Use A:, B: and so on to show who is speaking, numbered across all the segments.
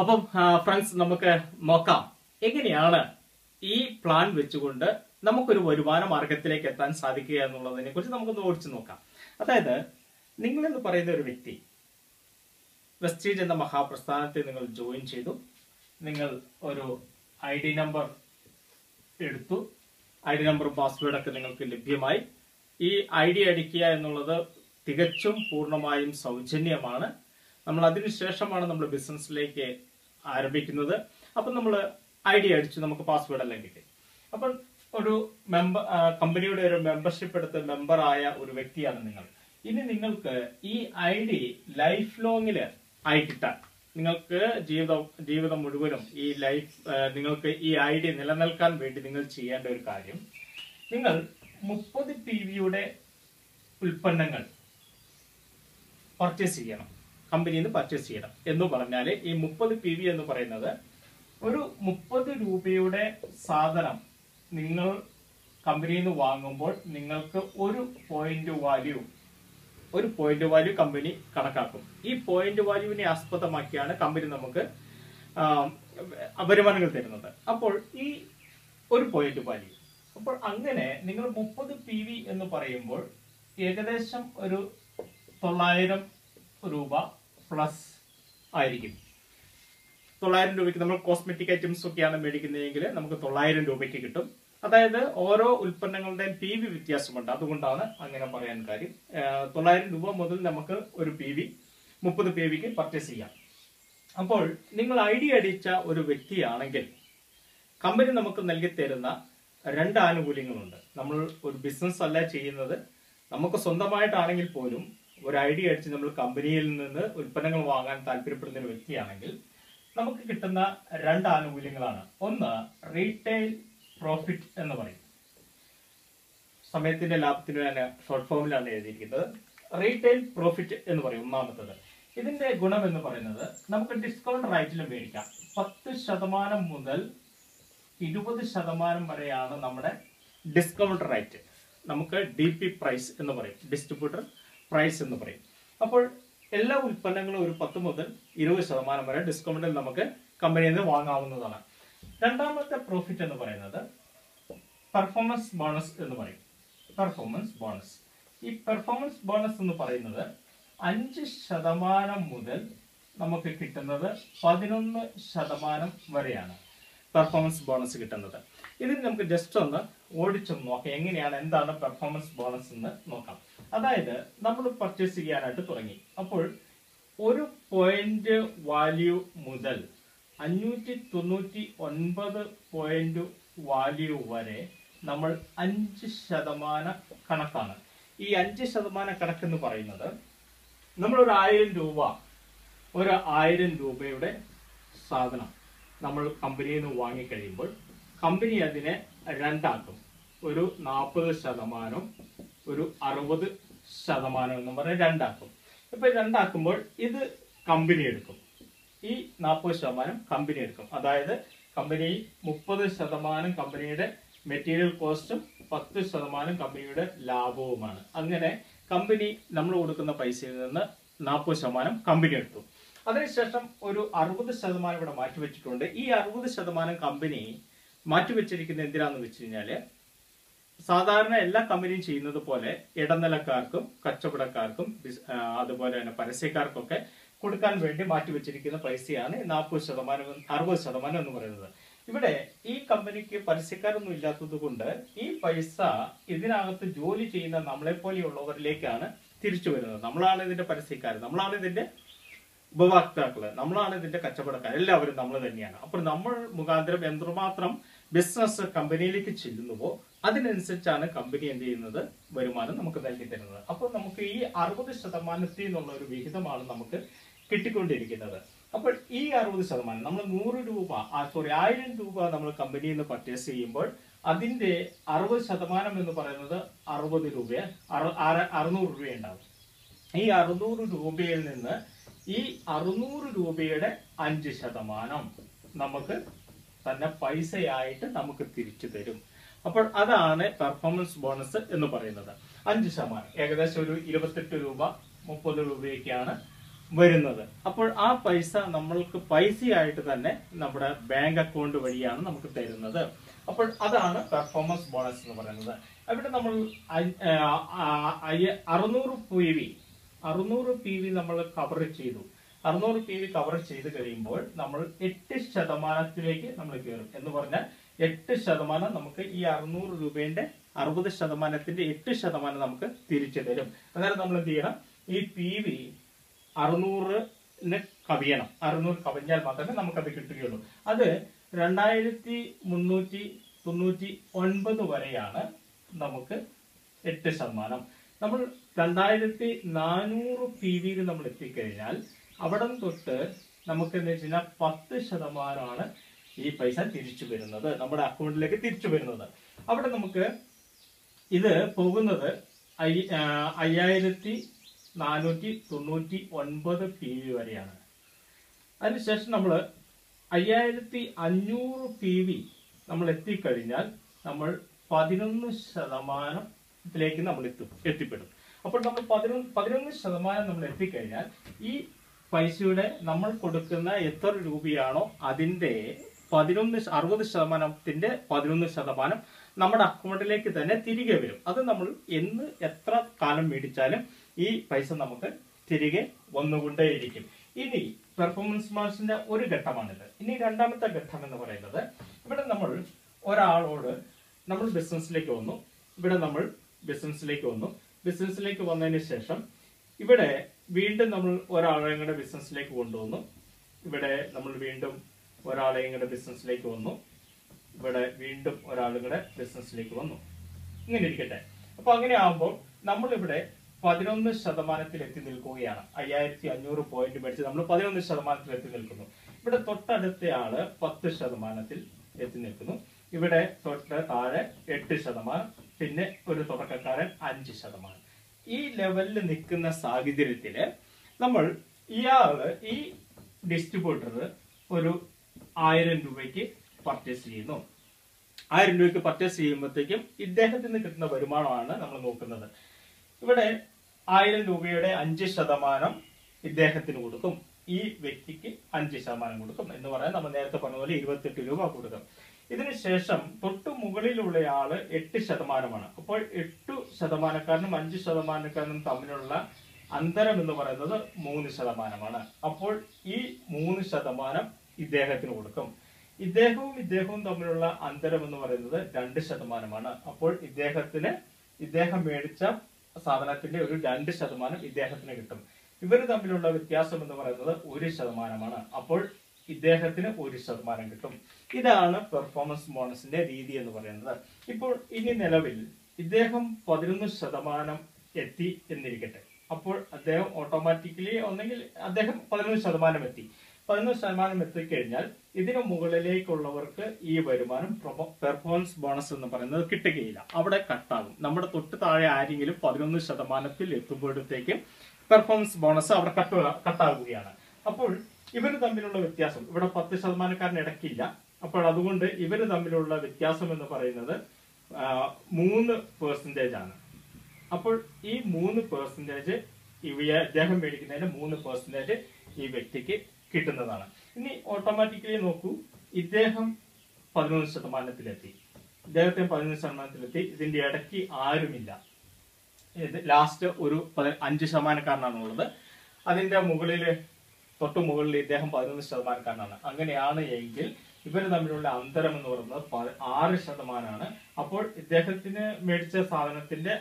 A: അപ്പം ഫ്രണ്ട്സ് നമുക്ക് നോക്കാം. എങ്ങനെയാണ് ഈ പ്ലാൻ വെച്ചുകൊണ്ട് നമുക്കൊരു വരുമാന മാർഗത്തിലേക്ക് എത്താൻ സാധിക്കുക എന്നുള്ളതിനെ കുറിച്ച് നമുക്കൊന്ന് ഓടിച്ചു നോക്കാം. അതായത് നിങ്ങൾ എന്ന് പറയുന്ന ഒരു വ്യക്തി വെസ്റ്റീജ് എന്ന മഹാപ്രസ്ഥാനത്തെ നിങ്ങൾ ജോയിൻ ചെയ്തു. നിങ്ങൾ ഒരു ഐ ഡി നമ്പർ എടുത്തു. ഐ ഡി നമ്പർ പാസ്വേഡൊക്കെ നിങ്ങൾക്ക് ലഭ്യമായി. ഈ ഐ ഡി അടിക്കുക എന്നുള്ളത് തികച്ചും പൂർണമായും സൗജന്യമാണ്. നമ്മൾ അതിനുശേഷമാണ് നമ്മൾ ബിസിനസ്സിലേക്ക് ആരംഭിക്കുന്നത്. അപ്പം നമ്മൾ ഐ ഡി അടിച്ചു നമുക്ക് പാസ്വേഡ് എല്ലാം കിട്ടി. അപ്പം ഒരു മെമ്പർ കമ്പനിയുടെ ഒരു മെമ്പർഷിപ്പ് എടുത്ത് മെമ്പറായ ഒരു വ്യക്തിയാണ് നിങ്ങൾ. ഇനി നിങ്ങൾക്ക് ഈ ഐ ഡി ലൈഫ് ലോങ്ങിൽ ആയി കിട്ടാൻ നിങ്ങൾക്ക് ജീവിതം ജീവിതം മുഴുവനും ഈ ലൈഫ് നിങ്ങൾക്ക് ഈ ഐ ഡി നിലനിൽക്കാൻ വേണ്ടി നിങ്ങൾ ചെയ്യേണ്ട ഒരു കാര്യം നിങ്ങൾ മുപ്പത് പി വിയുടെ ഉൽപ്പന്നങ്ങൾ പർച്ചേസ് ചെയ്യണം. കമ്പനിയിൽ നിന്ന് പർച്ചേസ് ചെയ്യണം. എന്ന് പറഞ്ഞാൽ ഈ മുപ്പത് പി വി എന്ന് പറയുന്നത് ഒരു മുപ്പത് രൂപയുടെ സാധനം നിങ്ങൾ കമ്പനിയിൽ നിന്ന് വാങ്ങുമ്പോൾ നിങ്ങൾക്ക് ഒരു പോയിന്റ് വാല്യൂ ഒരു പോയിന്റ് വാല്യൂ കമ്പനി കണക്കാക്കും. ഈ പോയിന്റ് വാല്യൂവിനെ ആസ്പദമാക്കിയാണ് കമ്പനി നമുക്ക് വരുമാനങ്ങൾ തരുന്നത്. അപ്പോൾ ഈ ഒരു പോയിന്റ് വാല്യൂ അപ്പോൾ അങ്ങനെ നിങ്ങൾ മുപ്പത് പി വി എന്ന് പറയുമ്പോൾ ഏകദേശം ഒരു തൊള്ളായിരം രൂപ പ്ലസ് ആയിരിക്കും. തൊള്ളായിരം രൂപയ്ക്ക് നമ്മൾ കോസ്മെറ്റിക് ഐറ്റംസ് ഒക്കെയാണ് മേടിക്കുന്നതെങ്കിൽ നമുക്ക് തൊള്ളായിരം രൂപയ്ക്ക് കിട്ടും. അതായത് ഓരോ ഉൽപ്പന്നങ്ങളുടെയും പി വി വ്യത്യാസമുണ്ട്. അതുകൊണ്ടാണ് അങ്ങനെ പറയാൻ കാര്യം. തൊള്ളായിരം രൂപ മുതൽ നമുക്ക് ഒരു പി വി മുപ്പത് പി വിക്ക് പർച്ചേസ് ചെയ്യാം. അപ്പോൾ നിങ്ങൾ ഐ ഡി അടിച്ച ഒരു വ്യക്തിയാണെങ്കിൽ കമ്പനി നമുക്ക് നൽകി തരുന്ന രണ്ട് ആനുകൂല്യങ്ങളുണ്ട്. നമ്മൾ ഒരു ബിസിനസ് അല്ല ചെയ്യുന്നത്. നമുക്ക് സ്വന്തമായിട്ടാണെങ്കിൽ പോലും ഒരു ഐഡിയ അടിച്ച് നമ്മൾ കമ്പനിയിൽ നിന്ന് ഉൽപ്പന്നങ്ങൾ വാങ്ങാൻ താല്പര്യപ്പെടുന്ന ഒരു വ്യക്തിയാണെങ്കിൽ നമുക്ക് കിട്ടുന്ന രണ്ട് ആനുകൂല്യങ്ങളാണ്. ഒന്ന് റീറ്റെയിൽ പ്രോഫിറ്റ് എന്ന് പറയും. സമയത്തിന്റെ ലാഭത്തിന് തന്നെ ഷോർട്ട് ഫോമിലാണ് എഴുതിയിരിക്കുന്നത്. റീറ്റെയിൽ പ്രോഫിറ്റ് എന്ന് പറയും ഒന്നാമത്തത്. ഇതിന്റെ ഗുണം എന്ന് പറയുന്നത് നമുക്ക് ഡിസ്കൗണ്ട് റേറ്റിൽ മേടിക്കാം. പത്ത് ശതമാനം മുതൽ ഇരുപത് ശതമാനം വരെയാണ് നമ്മുടെ ഡിസ്കൗണ്ട് റേറ്റ് നമുക്ക് ഡി പി പ്രൈസ് എന്ന് പറയും. ഡിസ്ട്രിബ്യൂട്ടർ പ്രൈസ് എന്ന് പറയും. അപ്പോൾ എല്ലാ ഉൽപ്പന്നങ്ങളും ഒരു പത്ത് മുതൽ ഇരുപത് ശതമാനം വരെ ഡിസ്കൗണ്ടിൽ നമുക്ക് കമ്പനിയിൽ നിന്ന് വാങ്ങാവുന്നതാണ്. രണ്ടാമത്തെ പ്രോഫിറ്റ് എന്ന് പറയുന്നത് പെർഫോമൻസ് ബോണസ് എന്ന് പറയും. പെർഫോമൻസ് ബോണസ് ഈ പെർഫോമൻസ് ബോണസ് എന്ന് പറയുന്നത് അഞ്ച് ശതമാനം മുതൽ നമുക്ക് കിട്ടുന്നത് പതിനൊന്ന് ശതമാനം വരെയാണ് പെർഫോമൻസ് ബോണസ് കിട്ടുന്നത്. ഇതിന് നമുക്ക് ജസ്റ്റ് ഒന്ന് ഓടിച്ചൊന്ന് നോക്കാം. എങ്ങനെയാണ് എന്താണ് പെർഫോമൻസ് ബോണസ് എന്ന് നോക്കാം. അതായത് നമ്മൾ പർച്ചേസ് ചെയ്യാനായിട്ട് തുടങ്ങി. അപ്പോൾ ഒരു പോയിന്റ് വാല്യൂ മുതൽ അഞ്ഞൂറ്റി തൊണ്ണൂറ്റി ഒൻപത് പോയിന്റ് വാല്യൂ വരെ നമ്മൾ അഞ്ച് ശതമാന കണക്കാണ്. ഈ അഞ്ച് കണക്ക് എന്ന് പറയുന്നത് നമ്മൾ ഒരു ആയിരം രൂപ ഒരു ആയിരം രൂപയുടെ സാധനം നമ്മൾ കമ്പനിയിൽ നിന്ന് വാങ്ങിക്കഴിയുമ്പോൾ കമ്പനി അതിനെ രണ്ടാക്കും. ഒരു നാൽപ്പത് ശതമാനം ഒരു അറുപത് ശതമാനം എന്ന് പറഞ്ഞാൽ രണ്ടാക്കും. ഇപ്പൊ രണ്ടാക്കുമ്പോൾ ഇത് കമ്പനി എടുക്കും. ഈ നാൽപ്പത് ശതമാനം കമ്പനി എടുക്കും. അതായത് കമ്പനി മുപ്പത് ശതമാനം കമ്പനിയുടെ മെറ്റീരിയൽ കോസ്റ്റും പത്ത് ശതമാനം കമ്പനിയുടെ ലാഭവുമാണ്. അങ്ങനെ കമ്പനി നമ്മൾ കൊടുക്കുന്ന പൈസയിൽ നിന്ന് നാൽപ്പത് ശതമാനം കമ്പനി എടുത്തു. അതിനുശേഷം ഒരു അറുപത് ശതമാനം ഇവിടെ മാറ്റിവെച്ചിട്ടുണ്ട്. ഈ അറുപത് ശതമാനം കമ്പനി മാറ്റിവെച്ചിരിക്കുന്നത് എന്തിനാന്ന് വെച്ച് കഴിഞ്ഞാൽ സാധാരണ എല്ലാ കമ്പനിയും ചെയ്യുന്നത് പോലെ ഇടനിലക്കാർക്കും കച്ചവടക്കാർക്കും അതുപോലെ തന്നെ പരസ്യക്കാർക്കൊക്കെ കൊടുക്കാൻ വേണ്ടി മാറ്റിവെച്ചിരിക്കുന്ന പൈസയാണ് നാൽപ്പത് ശതമാനം അറുപത് ശതമാനം എന്ന് പറയുന്നത്. ഇവിടെ ഈ കമ്പനിക്ക് പരസ്യക്കാരൊന്നും ഇല്ലാത്തത് കൊണ്ട് ഈ പൈസ ഇതിനകത്ത് ജോലി ചെയ്യുന്ന നമ്മളെ പോലെയുള്ളവരിലേക്കാണ് തിരിച്ചു വരുന്നത്. നമ്മളാണ് ഇതിന്റെ പരസ്യക്കാർ നമ്മളാണ് ഇതിന്റെ ഉപഭോക്താക്കൾ. നമ്മളാണ് ഇതിന്റെ കച്ചവടക്കാർ എല്ലാവരും നമ്മൾ തന്നെയാണ്. അപ്പോൾ നമ്മൾ മുഖാന്തരം എന്തുമാത്രം ബിസിനസ് കമ്പനിയിലേക്ക് ചെല്ലുന്നുവോ അതിനനുസരിച്ചാണ് കമ്പനി എന്ത് ചെയ്യുന്നത്? വരുമാനം നമുക്ക് നൽകി തരുന്നത്. അപ്പോൾ നമുക്ക് ഈ അറുപത് ശതമാനത്തിൽ നിന്നുള്ള ഒരു വിഹിതമാണ് നമുക്ക് കിട്ടിക്കൊണ്ടിരിക്കുന്നത്. അപ്പോൾ ഈ അറുപത് ശതമാനം നമ്മൾ നൂറ് രൂപ സോറി ആയിരം രൂപ നമ്മൾ കമ്പനിയിൽ നിന്ന് പർച്ചേസ് ചെയ്യുമ്പോൾ അതിന്റെ അറുപത് ശതമാനം എന്ന് പറയുന്നത് അറുപത് രൂപ അറുനൂറ് രൂപ ഉണ്ടാവും. ഈ അറുന്നൂറ് രൂപയിൽ നിന്ന് ഈ അറുന്നൂറ് രൂപയുടെ അഞ്ച് ശതമാനം നമുക്ക് തന്നെ പൈസയായിട്ട് നമുക്ക് തിരിച്ചു തരും. അപ്പോൾ അതാണ് പെർഫോമൻസ് ബോണസ് എന്ന് പറയുന്നത്. അഞ്ച് ശതമാനം ഏകദേശം ഒരു ഇരുപത്തെട്ട് രൂപ മുപ്പത് രൂപയൊക്കെയാണ് വരുന്നത്. അപ്പോൾ ആ പൈസ നമ്മൾക്ക് പൈസയായിട്ട് തന്നെ നമ്മുടെ ബാങ്ക് അക്കൗണ്ട് വഴിയാണ് നമുക്ക് തരുന്നത്. അപ്പോൾ അതാണ് പെർഫോമൻസ് ബോണസ് എന്ന് പറയുന്നത്. അവിടെ നമ്മൾ അറുന്നൂറ് പി വി അറുന്നൂറ് പി വി നമ്മൾ കവർ ചെയ്തു. അറുന്നൂറ് പി വി കവർ ചെയ്ത് കഴിയുമ്പോൾ നമ്മൾ എട്ട് ശതമാനത്തിലേക്ക് നമ്മൾ കയറും. എന്ന് പറഞ്ഞാൽ എട്ട് ശതമാനം നമുക്ക് ഈ അറുന്നൂറ് രൂപയുടെ അറുപത് ശതമാനത്തിന്റെ എട്ട് ശതമാനം നമുക്ക് തിരിച്ചു തരും. അന്നേരം നമ്മൾ എന്ത് ചെയ്യണം? ഈ പി വി അറുന്നൂറിന് കവിയണം. അറുന്നൂറ് കവിഞ്ഞാൽ മാത്രമേ നമുക്കത് കിട്ടുകയുള്ളൂ. അത് രണ്ടായിരത്തി മുന്നൂറ്റി തൊണ്ണൂറ്റി ഒൻപത് വരെയാണ് നമുക്ക് എട്ട് ശതമാനം. നമ്മൾ രണ്ടായിരത്തി നാനൂറ് പി വിയിൽ നമ്മൾ എത്തിക്കഴിഞ്ഞാൽ അവിടെ തൊട്ട് നമുക്ക് എന്ന് വെച്ച് കഴിഞ്ഞാൽ പത്ത് ശതമാനമാണ് ഈ പൈസ തിരിച്ചു വരുന്നത് നമ്മുടെ അക്കൗണ്ടിലേക്ക് തിരിച്ചു വരുന്നത്. അവിടെ നമുക്ക് ഇത് പോകുന്നത് അയ്യായിരത്തി നാനൂറ്റി തൊണ്ണൂറ്റി ഒൻപത് പി വി വരെയാണ്. അതിനുശേഷം നമ്മൾ അയ്യായിരത്തി അഞ്ഞൂറ് പി വി നമ്മൾ എത്തിക്കഴിഞ്ഞാൽ നമ്മൾ പതിനൊന്ന് ശതമാനത്തിലേക്ക് നമ്മൾ എത്തും എത്തിപ്പെടും. അപ്പോൾ നമ്മൾ പതിനൊന്ന് പതിനൊന്ന് ശതമാനം നമ്മൾ എത്തിക്കഴിഞ്ഞാൽ ഈ പൈസയുടെ നമ്മൾ കൊടുക്കുന്ന എത്ര രൂപയാണോ അതിന്റെ പതിനൊന്ന് അറുപത് ശതമാനത്തിന്റെ പതിനൊന്ന് ശതമാനം നമ്മുടെ അക്കൗണ്ടിലേക്ക് തന്നെ തിരികെ വരും. അത് നമ്മൾ എന്ന് എത്ര കാലം മേടിച്ചാലും ഈ പൈസ നമുക്ക് തിരികെ വന്നുകൊണ്ടേയിരിക്കും. ഇനി പെർഫോമൻസ് മാർക്സിന്റെ ഒരു ഘട്ടമാണിത്. ഇനി രണ്ടാമത്തെ ഘട്ടം എന്ന് പറയുന്നത് ഇവിടെ നമ്മൾ ഒരാളോട് നമ്മൾ ബിസിനസ്സിലേക്ക് വന്നു. ഇവിടെ നമ്മൾ ബിസിനസ്സിലേക്ക് വന്നു. ബിസിനസ്സിലേക്ക് വന്നതിന് ശേഷം ഇവിടെ വീണ്ടും നമ്മൾ ഒരാളെ ബിസിനസ്സിലേക്ക് കൊണ്ടുവന്നു. ഇവിടെ നമ്മൾ വീണ്ടും ഒരാളെ ഇങ്ങോട്ട് ബിസിനസ്സിലേക്ക് വന്നു. ഇവിടെ വീണ്ടും ഒരാൾ ഇങ്ങടെ ബിസിനസ്സിലേക്ക് വന്നു. ഇങ്ങനെ ഇരിക്കട്ടെ. അപ്പൊ അങ്ങനെ ആകുമ്പോൾ നമ്മളിവിടെ പതിനൊന്ന് ശതമാനത്തിൽ എത്തി നിൽക്കുകയാണ്. അയ്യായിരത്തി അഞ്ഞൂറ് പോയിന്റ് മേടിച്ച് നമ്മൾ പതിനൊന്ന് ശതമാനത്തിൽ എത്തി നിൽക്കുന്നു. ഇവിടെ തൊട്ടടുത്ത ആൾ പത്ത് ശതമാനത്തിൽ എത്തി നിൽക്കുന്നു. ഇവിടെ തൊട്ട് താഴെ എട്ട് ശതമാനം പിന്നെ ഒരു തുടക്കക്കാരൻ അഞ്ച് ശതമാനം. ഈ ലെവലിൽ നിൽക്കുന്ന സാഹചര്യത്തിൽ നമ്മൾ ഇയാൾ ഈ ഡിസ്ട്രിബ്യൂട്ടർ ഒരു ആയിരം രൂപയ്ക്ക് പർച്ചേസ് ചെയ്യുന്നു. ആയിരം രൂപയ്ക്ക് പർച്ചേസ് ചെയ്യുമ്പോഴത്തേക്കും ഇദ്ദേഹത്തിന് കിട്ടുന്ന വരുമാനമാണ് നമ്മൾ നോക്കുന്നത്. ഇവിടെ ആയിരം രൂപയുടെ അഞ്ച് ശതമാനം ഇദ്ദേഹത്തിന് കൊടുക്കും. ഈ വ്യക്തിക്ക് അഞ്ച് ശതമാനം കൊടുക്കും എന്ന് പറയാൻ നമ്മൾ നേരത്തെ പറഞ്ഞ പോലെ ഇരുപത്തെട്ട് രൂപ കൊടുക്കും. ഇതിനുശേഷം തൊട്ടു മുകളിലുള്ള ആൾ എട്ട് ശതമാനമാണ്. അപ്പോൾ എട്ടു ശതമാനക്കാരനും അഞ്ച് ശതമാനക്കാരനും തമ്മിലുള്ള അന്തരം എന്ന് പറയുന്നത് മൂന്ന് ശതമാനമാണ്. അപ്പോൾ ഈ മൂന്ന് ശതമാനം ഇദ്ദേഹത്തിന് കൊടുക്കും. ഇദ്ദേഹവും ഇദ്ദേഹവും തമ്മിലുള്ള അന്തരം എന്ന് പറയുന്നത് രണ്ട് ശതമാനമാണ്. അപ്പോൾ ഇദ്ദേഹത്തിന് ഇദ്ദേഹം മേടിച്ച സാധനത്തിന്റെ ഒരു രണ്ട് ശതമാനം ഇദ്ദേഹത്തിന് കിട്ടും. ഇവർ തമ്മിലുള്ള വ്യത്യാസം എന്ന് പറയുന്നത് ഒരു ശതമാനമാണ്. അപ്പോൾ ഇദ്ദേഹത്തിന് ഒരു ശതമാനം കിട്ടും. ഇതാണ് പെർഫോമൻസ് ബോണസിന്റെ രീതി എന്ന് പറയുന്നത്. ഇപ്പോൾ ഇനി നിലവിൽ ഇദ്ദേഹം പതിനൊന്ന് ശതമാനം എത്തി എന്നിരിക്കട്ടെ. അപ്പോൾ അദ്ദേഹം ഓട്ടോമാറ്റിക്കലി ഒന്നെങ്കിൽ അദ്ദേഹം പതിനൊന്ന് ശതമാനം എത്തി. പതിനൊന്ന് ശതമാനം എത്തിക്കഴിഞ്ഞാൽ ഇതിനു മുകളിലേക്കുള്ളവർക്ക് ഈ വരുമാനം പെർഫോമൻസ് ബോണസ് എന്ന് പറയുന്നത് കിട്ടുകയില്ല. അവിടെ കട്ടാകും. നമ്മുടെ തൊട്ട് താഴെ ആരെങ്കിലും പതിനൊന്ന് ശതമാനത്തിൽ എത്തുമ്പോഴത്തേക്കും പെർഫോമൻസ് ബോണസ് അവർ കട്ട് കട്ടാകുകയാണ്. അപ്പോൾ ഇവർ തമ്മിലുള്ള വ്യത്യാസം. ഇവിടെ പത്ത് ശതമാനക്കാരൻ ഇടയ്ക്കില്ല. അപ്പോൾ അതുകൊണ്ട് ഇവർ തമ്മിലുള്ള വ്യത്യാസം എന്ന് പറയുന്നത് മൂന്ന് പേഴ്സന്റേജ് ആണ്. അപ്പോൾ ഈ മൂന്ന് പേഴ്സന്റേജ് ഇവയെ അദ്ദേഹം മേടിക്കുന്നതിന് മൂന്ന് പേഴ്സന്റേജ് ഈ വ്യക്തിക്ക് കിട്ടുന്നതാണ്. ഇനി ഓട്ടോമാറ്റിക്കലി നോക്കൂ ഇദ്ദേഹം പതിനൊന്ന് ശതമാനത്തിലെത്തി. ഇദ്ദേഹത്തെ പതിനൊന്ന് ശതമാനത്തിലെത്തി. ഇതിന്റെ ഇടയ്ക്ക് ആരുമില്ല. ലാസ്റ്റ് ഒരു അഞ്ച് ശതമാനക്കാരനാണ് ഉള്ളത് അതിന്റെ മുകളിൽ തൊട്ടു മുകളിൽ ഇദ്ദേഹം പതിനൊന്ന് ശതമാനക്കാരനാണ്. അങ്ങനെയാണ് എങ്കിൽ ഇവർ തമ്മിലുള്ള അന്തരം എന്ന് പറയുന്നത് ആറ് ശതമാനമാണ്. അപ്പോൾ ഇദ്ദേഹത്തിന് മേടിച്ച സാധനത്തിന്റെ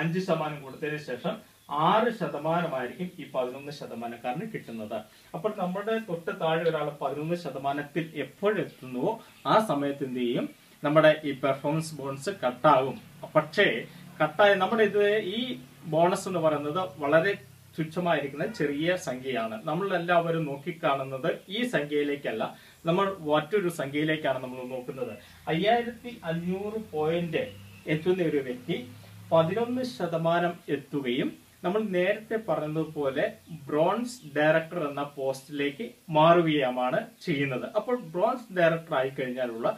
A: അഞ്ച് ശതമാനം കൊടുത്തതിന് ശേഷം ആറ് ശതമാനമായിരിക്കും ഈ പതിനൊന്ന് ശതമാനക്കാരന് കിട്ടുന്നത്. അപ്പോൾ നമ്മുടെ തൊട്ട് താഴെ ഒരാൾ പതിനൊന്ന് ശതമാനത്തിൽ എപ്പോഴെത്തുന്നുവോ ആ സമയത്ത് എന്ത് ചെയ്യും? നമ്മുടെ ഈ പെർഫോമൻസ് ബോണസ് കട്ടാകും. പക്ഷേ കട്ടായ നമ്മുടെ ഇത് ഈ ബോണസ് എന്ന് പറയുന്നത് വളരെ തുച്ഛമായിരിക്കുന്ന ചെറിയ സംഖ്യയാണ്. നമ്മൾ എല്ലാവരും നോക്കിക്കാണുന്നത് ഈ സംഖ്യയിലേക്കല്ല. നമ്മൾ മറ്റൊരു സംഖ്യയിലേക്കാണ് നമ്മൾ നോക്കുന്നത്. അയ്യായിരത്തി അഞ്ഞൂറ് പോയിന്റ് എത്തുന്ന ഒരു വ്യക്തി പതിനൊന്ന് ശതമാനം എത്തുകയും നമ്മൾ നേരത്തെ പറഞ്ഞതുപോലെ ബ്രോൺസ് ഡയറക്ടർ എന്ന പോസ്റ്റിലേക്ക് മാറുകയുമാണ് ചെയ്യുന്നത്. അപ്പോൾ ബ്രോൺസ് ഡയറക്ടർ ആയി കഴിഞ്ഞാലുള്ള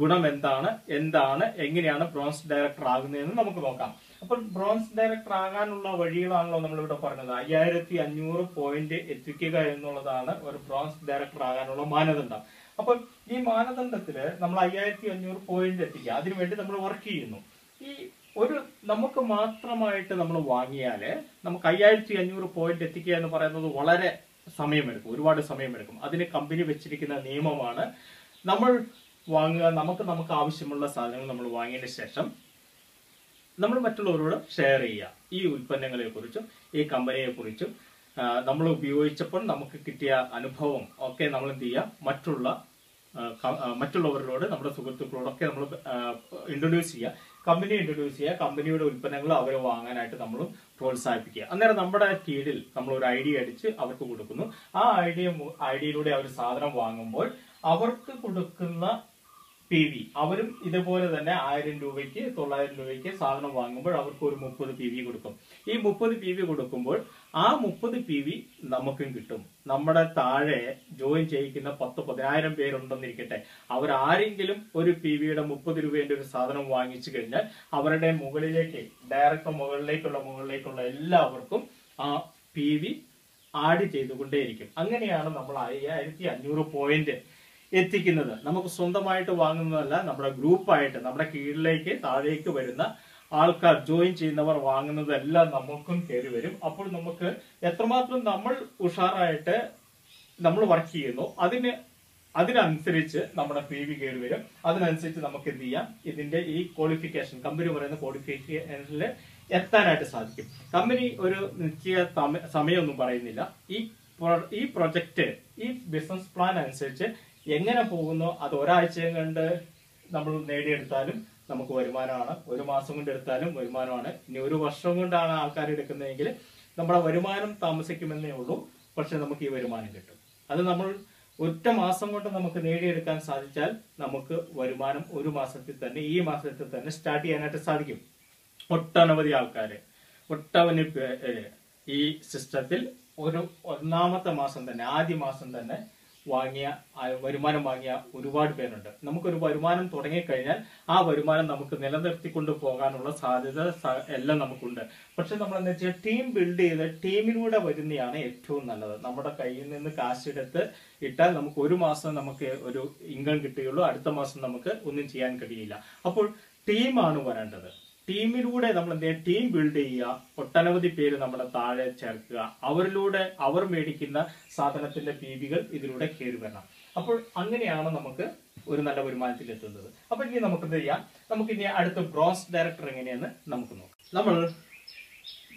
A: ഗുണം എന്താണ്? എന്താണ്? എങ്ങനെയാണ് ബ്രോൺസ് ഡയറക്ടർ ആകുന്നതെന്ന് നമുക്ക് നോക്കാം. അപ്പോൾ ബ്രോൺസ് ഡയറക്ടർ ആകാനുള്ള വഴികളാണല്ലോ നമ്മൾ ഇവിടെ പറഞ്ഞത്. അയ്യായിരത്തി അഞ്ഞൂറ് പോയിന്റ് എത്തിക്കുക എന്നുള്ളതാണ് ഒരു ബ്രോൺസ് ഡയറക്ടർ ആകാനുള്ള മാനദണ്ഡം. അപ്പോൾ ഈ മാനദണ്ഡത്തിൽ നമ്മൾ അയ്യായിരത്തി അഞ്ഞൂറ് പോയിന്റ് എത്തിക്കുക. അതിനുവേണ്ടി നമ്മൾ വർക്ക് ചെയ്യുന്നു. ഈ ഒരു നമുക്ക് മാത്രമായിട്ട് നമ്മൾ വാങ്ങിയാൽ നമുക്ക് അയ്യായിരത്തി അഞ്ഞൂറ് പോയിന്റ് എത്തിക്കുക എന്ന് പറയുന്നത് വളരെ സമയമെടുക്കും ഒരുപാട് സമയമെടുക്കും. അതിന് കമ്പനി വെച്ചിരിക്കുന്ന നിയമമാണ് നമ്മൾ വാങ്ങുക നമുക്ക് നമുക്ക് ആവശ്യമുള്ള സാധനങ്ങൾ നമ്മൾ വാങ്ങിയതിന് ശേഷം നമ്മൾ മറ്റുള്ളവരോട് ഷെയർ ചെയ്യുക. ഈ ഉൽപ്പന്നങ്ങളെ കുറിച്ചും ഈ കമ്പനിയെ കുറിച്ചും നമ്മൾ ഉപയോഗിച്ചപ്പോൾ നമുക്ക് കിട്ടിയ അനുഭവം ഒക്കെ നമ്മൾ എന്ത് ചെയ്യുക മറ്റുള്ള മറ്റുള്ളവരോട് നമ്മുടെ സുഹൃത്തുക്കളോടൊക്കെ നമ്മൾ ഇൻട്രൊഡ്യൂസ് ചെയ്യുക. കമ്പനി ഇൻട്രൊഡ്യൂസ് ചെയ്യുക കമ്പനിയുടെ ഉൽപ്പന്നങ്ങൾ അവർ വാങ്ങാനായിട്ട് നമ്മൾ പ്രോത്സാഹിപ്പിക്കുക. അന്നേരം നമ്മുടെ കീഴിൽ നമ്മൾ ഒരു ഐഡിയ അടിച്ച് അവർക്ക് കൊടുക്കുന്നു. ആ ഐഡിയ ഐഡിയയിലൂടെ അവർ സാധനം വാങ്ങുമ്പോൾ അവർക്ക് കൊടുക്കുന്ന പി വി അവരും ഇതുപോലെ തന്നെ ആയിരം രൂപയ്ക്ക് തൊള്ളായിരം രൂപയ്ക്ക് സാധനം വാങ്ങുമ്പോൾ അവർക്ക് ഒരു മുപ്പത് പി വി കൊടുക്കും. ഈ മുപ്പത് പി വി കൊടുക്കുമ്പോൾ ആ മുപ്പത് പി വി നമുക്കും കിട്ടും. നമ്മുടെ താഴെ ജോയിൻ ചെയ്യിക്കുന്ന പത്ത് പതിനായിരം പേരുണ്ടെന്നിരിക്കട്ടെ. അവരാരെങ്കിലും ഒരു പി വിയുടെ മുപ്പത് രൂപേന്റെ ഒരു സാധനം വാങ്ങിച്ചു കഴിഞ്ഞാൽ അവരുടെ മുകളിലേക്ക് ഡയറക്റ്റ് മുകളിലേക്കുള്ള മുകളിലേക്കുള്ള എല്ലാവർക്കും ആ പി വി ആഡ് ചെയ്തുകൊണ്ടേയിരിക്കും. അങ്ങനെയാണ് നമ്മൾ അയ്യായിരത്തി അഞ്ഞൂറ് പോയിന്റ് എത്തിക്കുന്നത്. നമുക്ക് സ്വന്തമായിട്ട് വാങ്ങുന്നതല്ല നമ്മുടെ ഗ്രൂപ്പായിട്ട് നമ്മുടെ കീഴിലേക്ക് താഴേക്ക് വരുന്ന ആൾക്കാർ ജോയിൻ ചെയ്യുന്നവർ വാങ്ങുന്നതെല്ലാം നമുക്കും കയറി വരും. അപ്പോൾ നമുക്ക് എത്രമാത്രം നമ്മൾ ഉഷാറായിട്ട് നമ്മൾ വർക്ക് ചെയ്യുന്നു അതിന് അതിനനുസരിച്ച് നമ്മുടെ പി വി കയറി വരും. അതിനനുസരിച്ച് നമുക്ക് എന്ത് ചെയ്യാം? ഇതിന്റെ ഈ ക്വാളിഫിക്കേഷൻ കമ്പനി പറയുന്ന ക്വാളിഫിക്കേഷനിൽ എത്താനായിട്ട് സാധിക്കും. കമ്പനി ഒരു നിശ്ചയ സമയമൊന്നും പറയുന്നില്ല. ഈ ഈ പ്രൊജക്ട് ഈ ബിസിനസ് പ്ലാൻ അനുസരിച്ച് എങ്ങനെ പോകുന്നു? അത് ഒരാഴ്ചയും കണ്ട് നമ്മൾ നേടിയെടുത്താലും നമുക്ക് വരുമാനമാണ്. ഒരു മാസം കൊണ്ട് എടുത്താലും വരുമാനമാണ്. ഇനി ഒരു വർഷം കൊണ്ടാണ് ആൾക്കാർ എടുക്കുന്നതെങ്കിൽ നമ്മുടെ വരുമാനം താമസിക്കുമെന്നേ ഉള്ളൂ. പക്ഷെ നമുക്ക് ഈ വരുമാനം കിട്ടും. അത് നമ്മൾ ഒറ്റ മാസം കൊണ്ട് നമുക്ക് നേടിയെടുക്കാൻ സാധിച്ചാൽ നമുക്ക് വരുമാനം ഒരു മാസത്തിൽ തന്നെ ഈ മാസത്തിൽ തന്നെ സ്റ്റാർട്ട് ചെയ്യാനായിട്ട് സാധിക്കും. ഒട്ടനവധി ആൾക്കാർ ഒട്ടവധി ഈ സിസ്റ്റത്തിൽ ഒരു ഒന്നാമത്തെ മാസം തന്നെ ആദ്യ മാസം തന്നെ വാങ്ങിയ വരുമാനം വാങ്ങിയ ഒരുപാട് പേരുണ്ട്. നമുക്കൊരു വരുമാനം തുടങ്ങിക്കഴിഞ്ഞാൽ ആ വരുമാനം നമുക്ക് നിലനിർത്തിക്കൊണ്ട് പോകാനുള്ള സാധ്യത എല്ലാം നമുക്കുണ്ട്. പക്ഷെ നമ്മൾ എന്താ വെച്ചാൽ ടീം ബിൽഡ് ചെയ്ത് ടീമിലൂടെ വരുന്നതാണ് ഏറ്റവും നല്ലത്. നമ്മുടെ കയ്യിൽ നിന്ന് കാശെടുത്ത് ഇട്ടാൽ നമുക്ക് ഒരു മാസം നമുക്ക് ഒരു ഇൻകം കിട്ടുകയുള്ളൂ. അടുത്ത മാസം നമുക്ക് ഒന്നും ചെയ്യാൻ കഴിയില്ല. അപ്പോൾ ടീമാണ് വരേണ്ടത്. ടീമിലൂടെ നമ്മൾ എന്ത് ചെയ്യുക ടീം ബിൽഡ് ചെയ്യുക. ഒട്ടനവധി പേര് നമ്മുടെ താഴെ ചേർക്കുക. അവരിലൂടെ അവർ മേടിക്കുന്ന സാധനത്തിന്റെ പി ബികൾ ഇതിലൂടെ കയറി വരണം. അപ്പോൾ അങ്ങനെയാണ് നമുക്ക് ഒരു നല്ല വരുമാനത്തിൽ എത്തുന്നത്. അപ്പൊ ഇനി നമുക്ക് എന്ത് ചെയ്യാം? നമുക്ക് ഇനി അടുത്ത ബ്രോസ് ഡയറക്ടർ എങ്ങനെയെന്ന് നമുക്ക് നോക്കാം. നമ്മൾ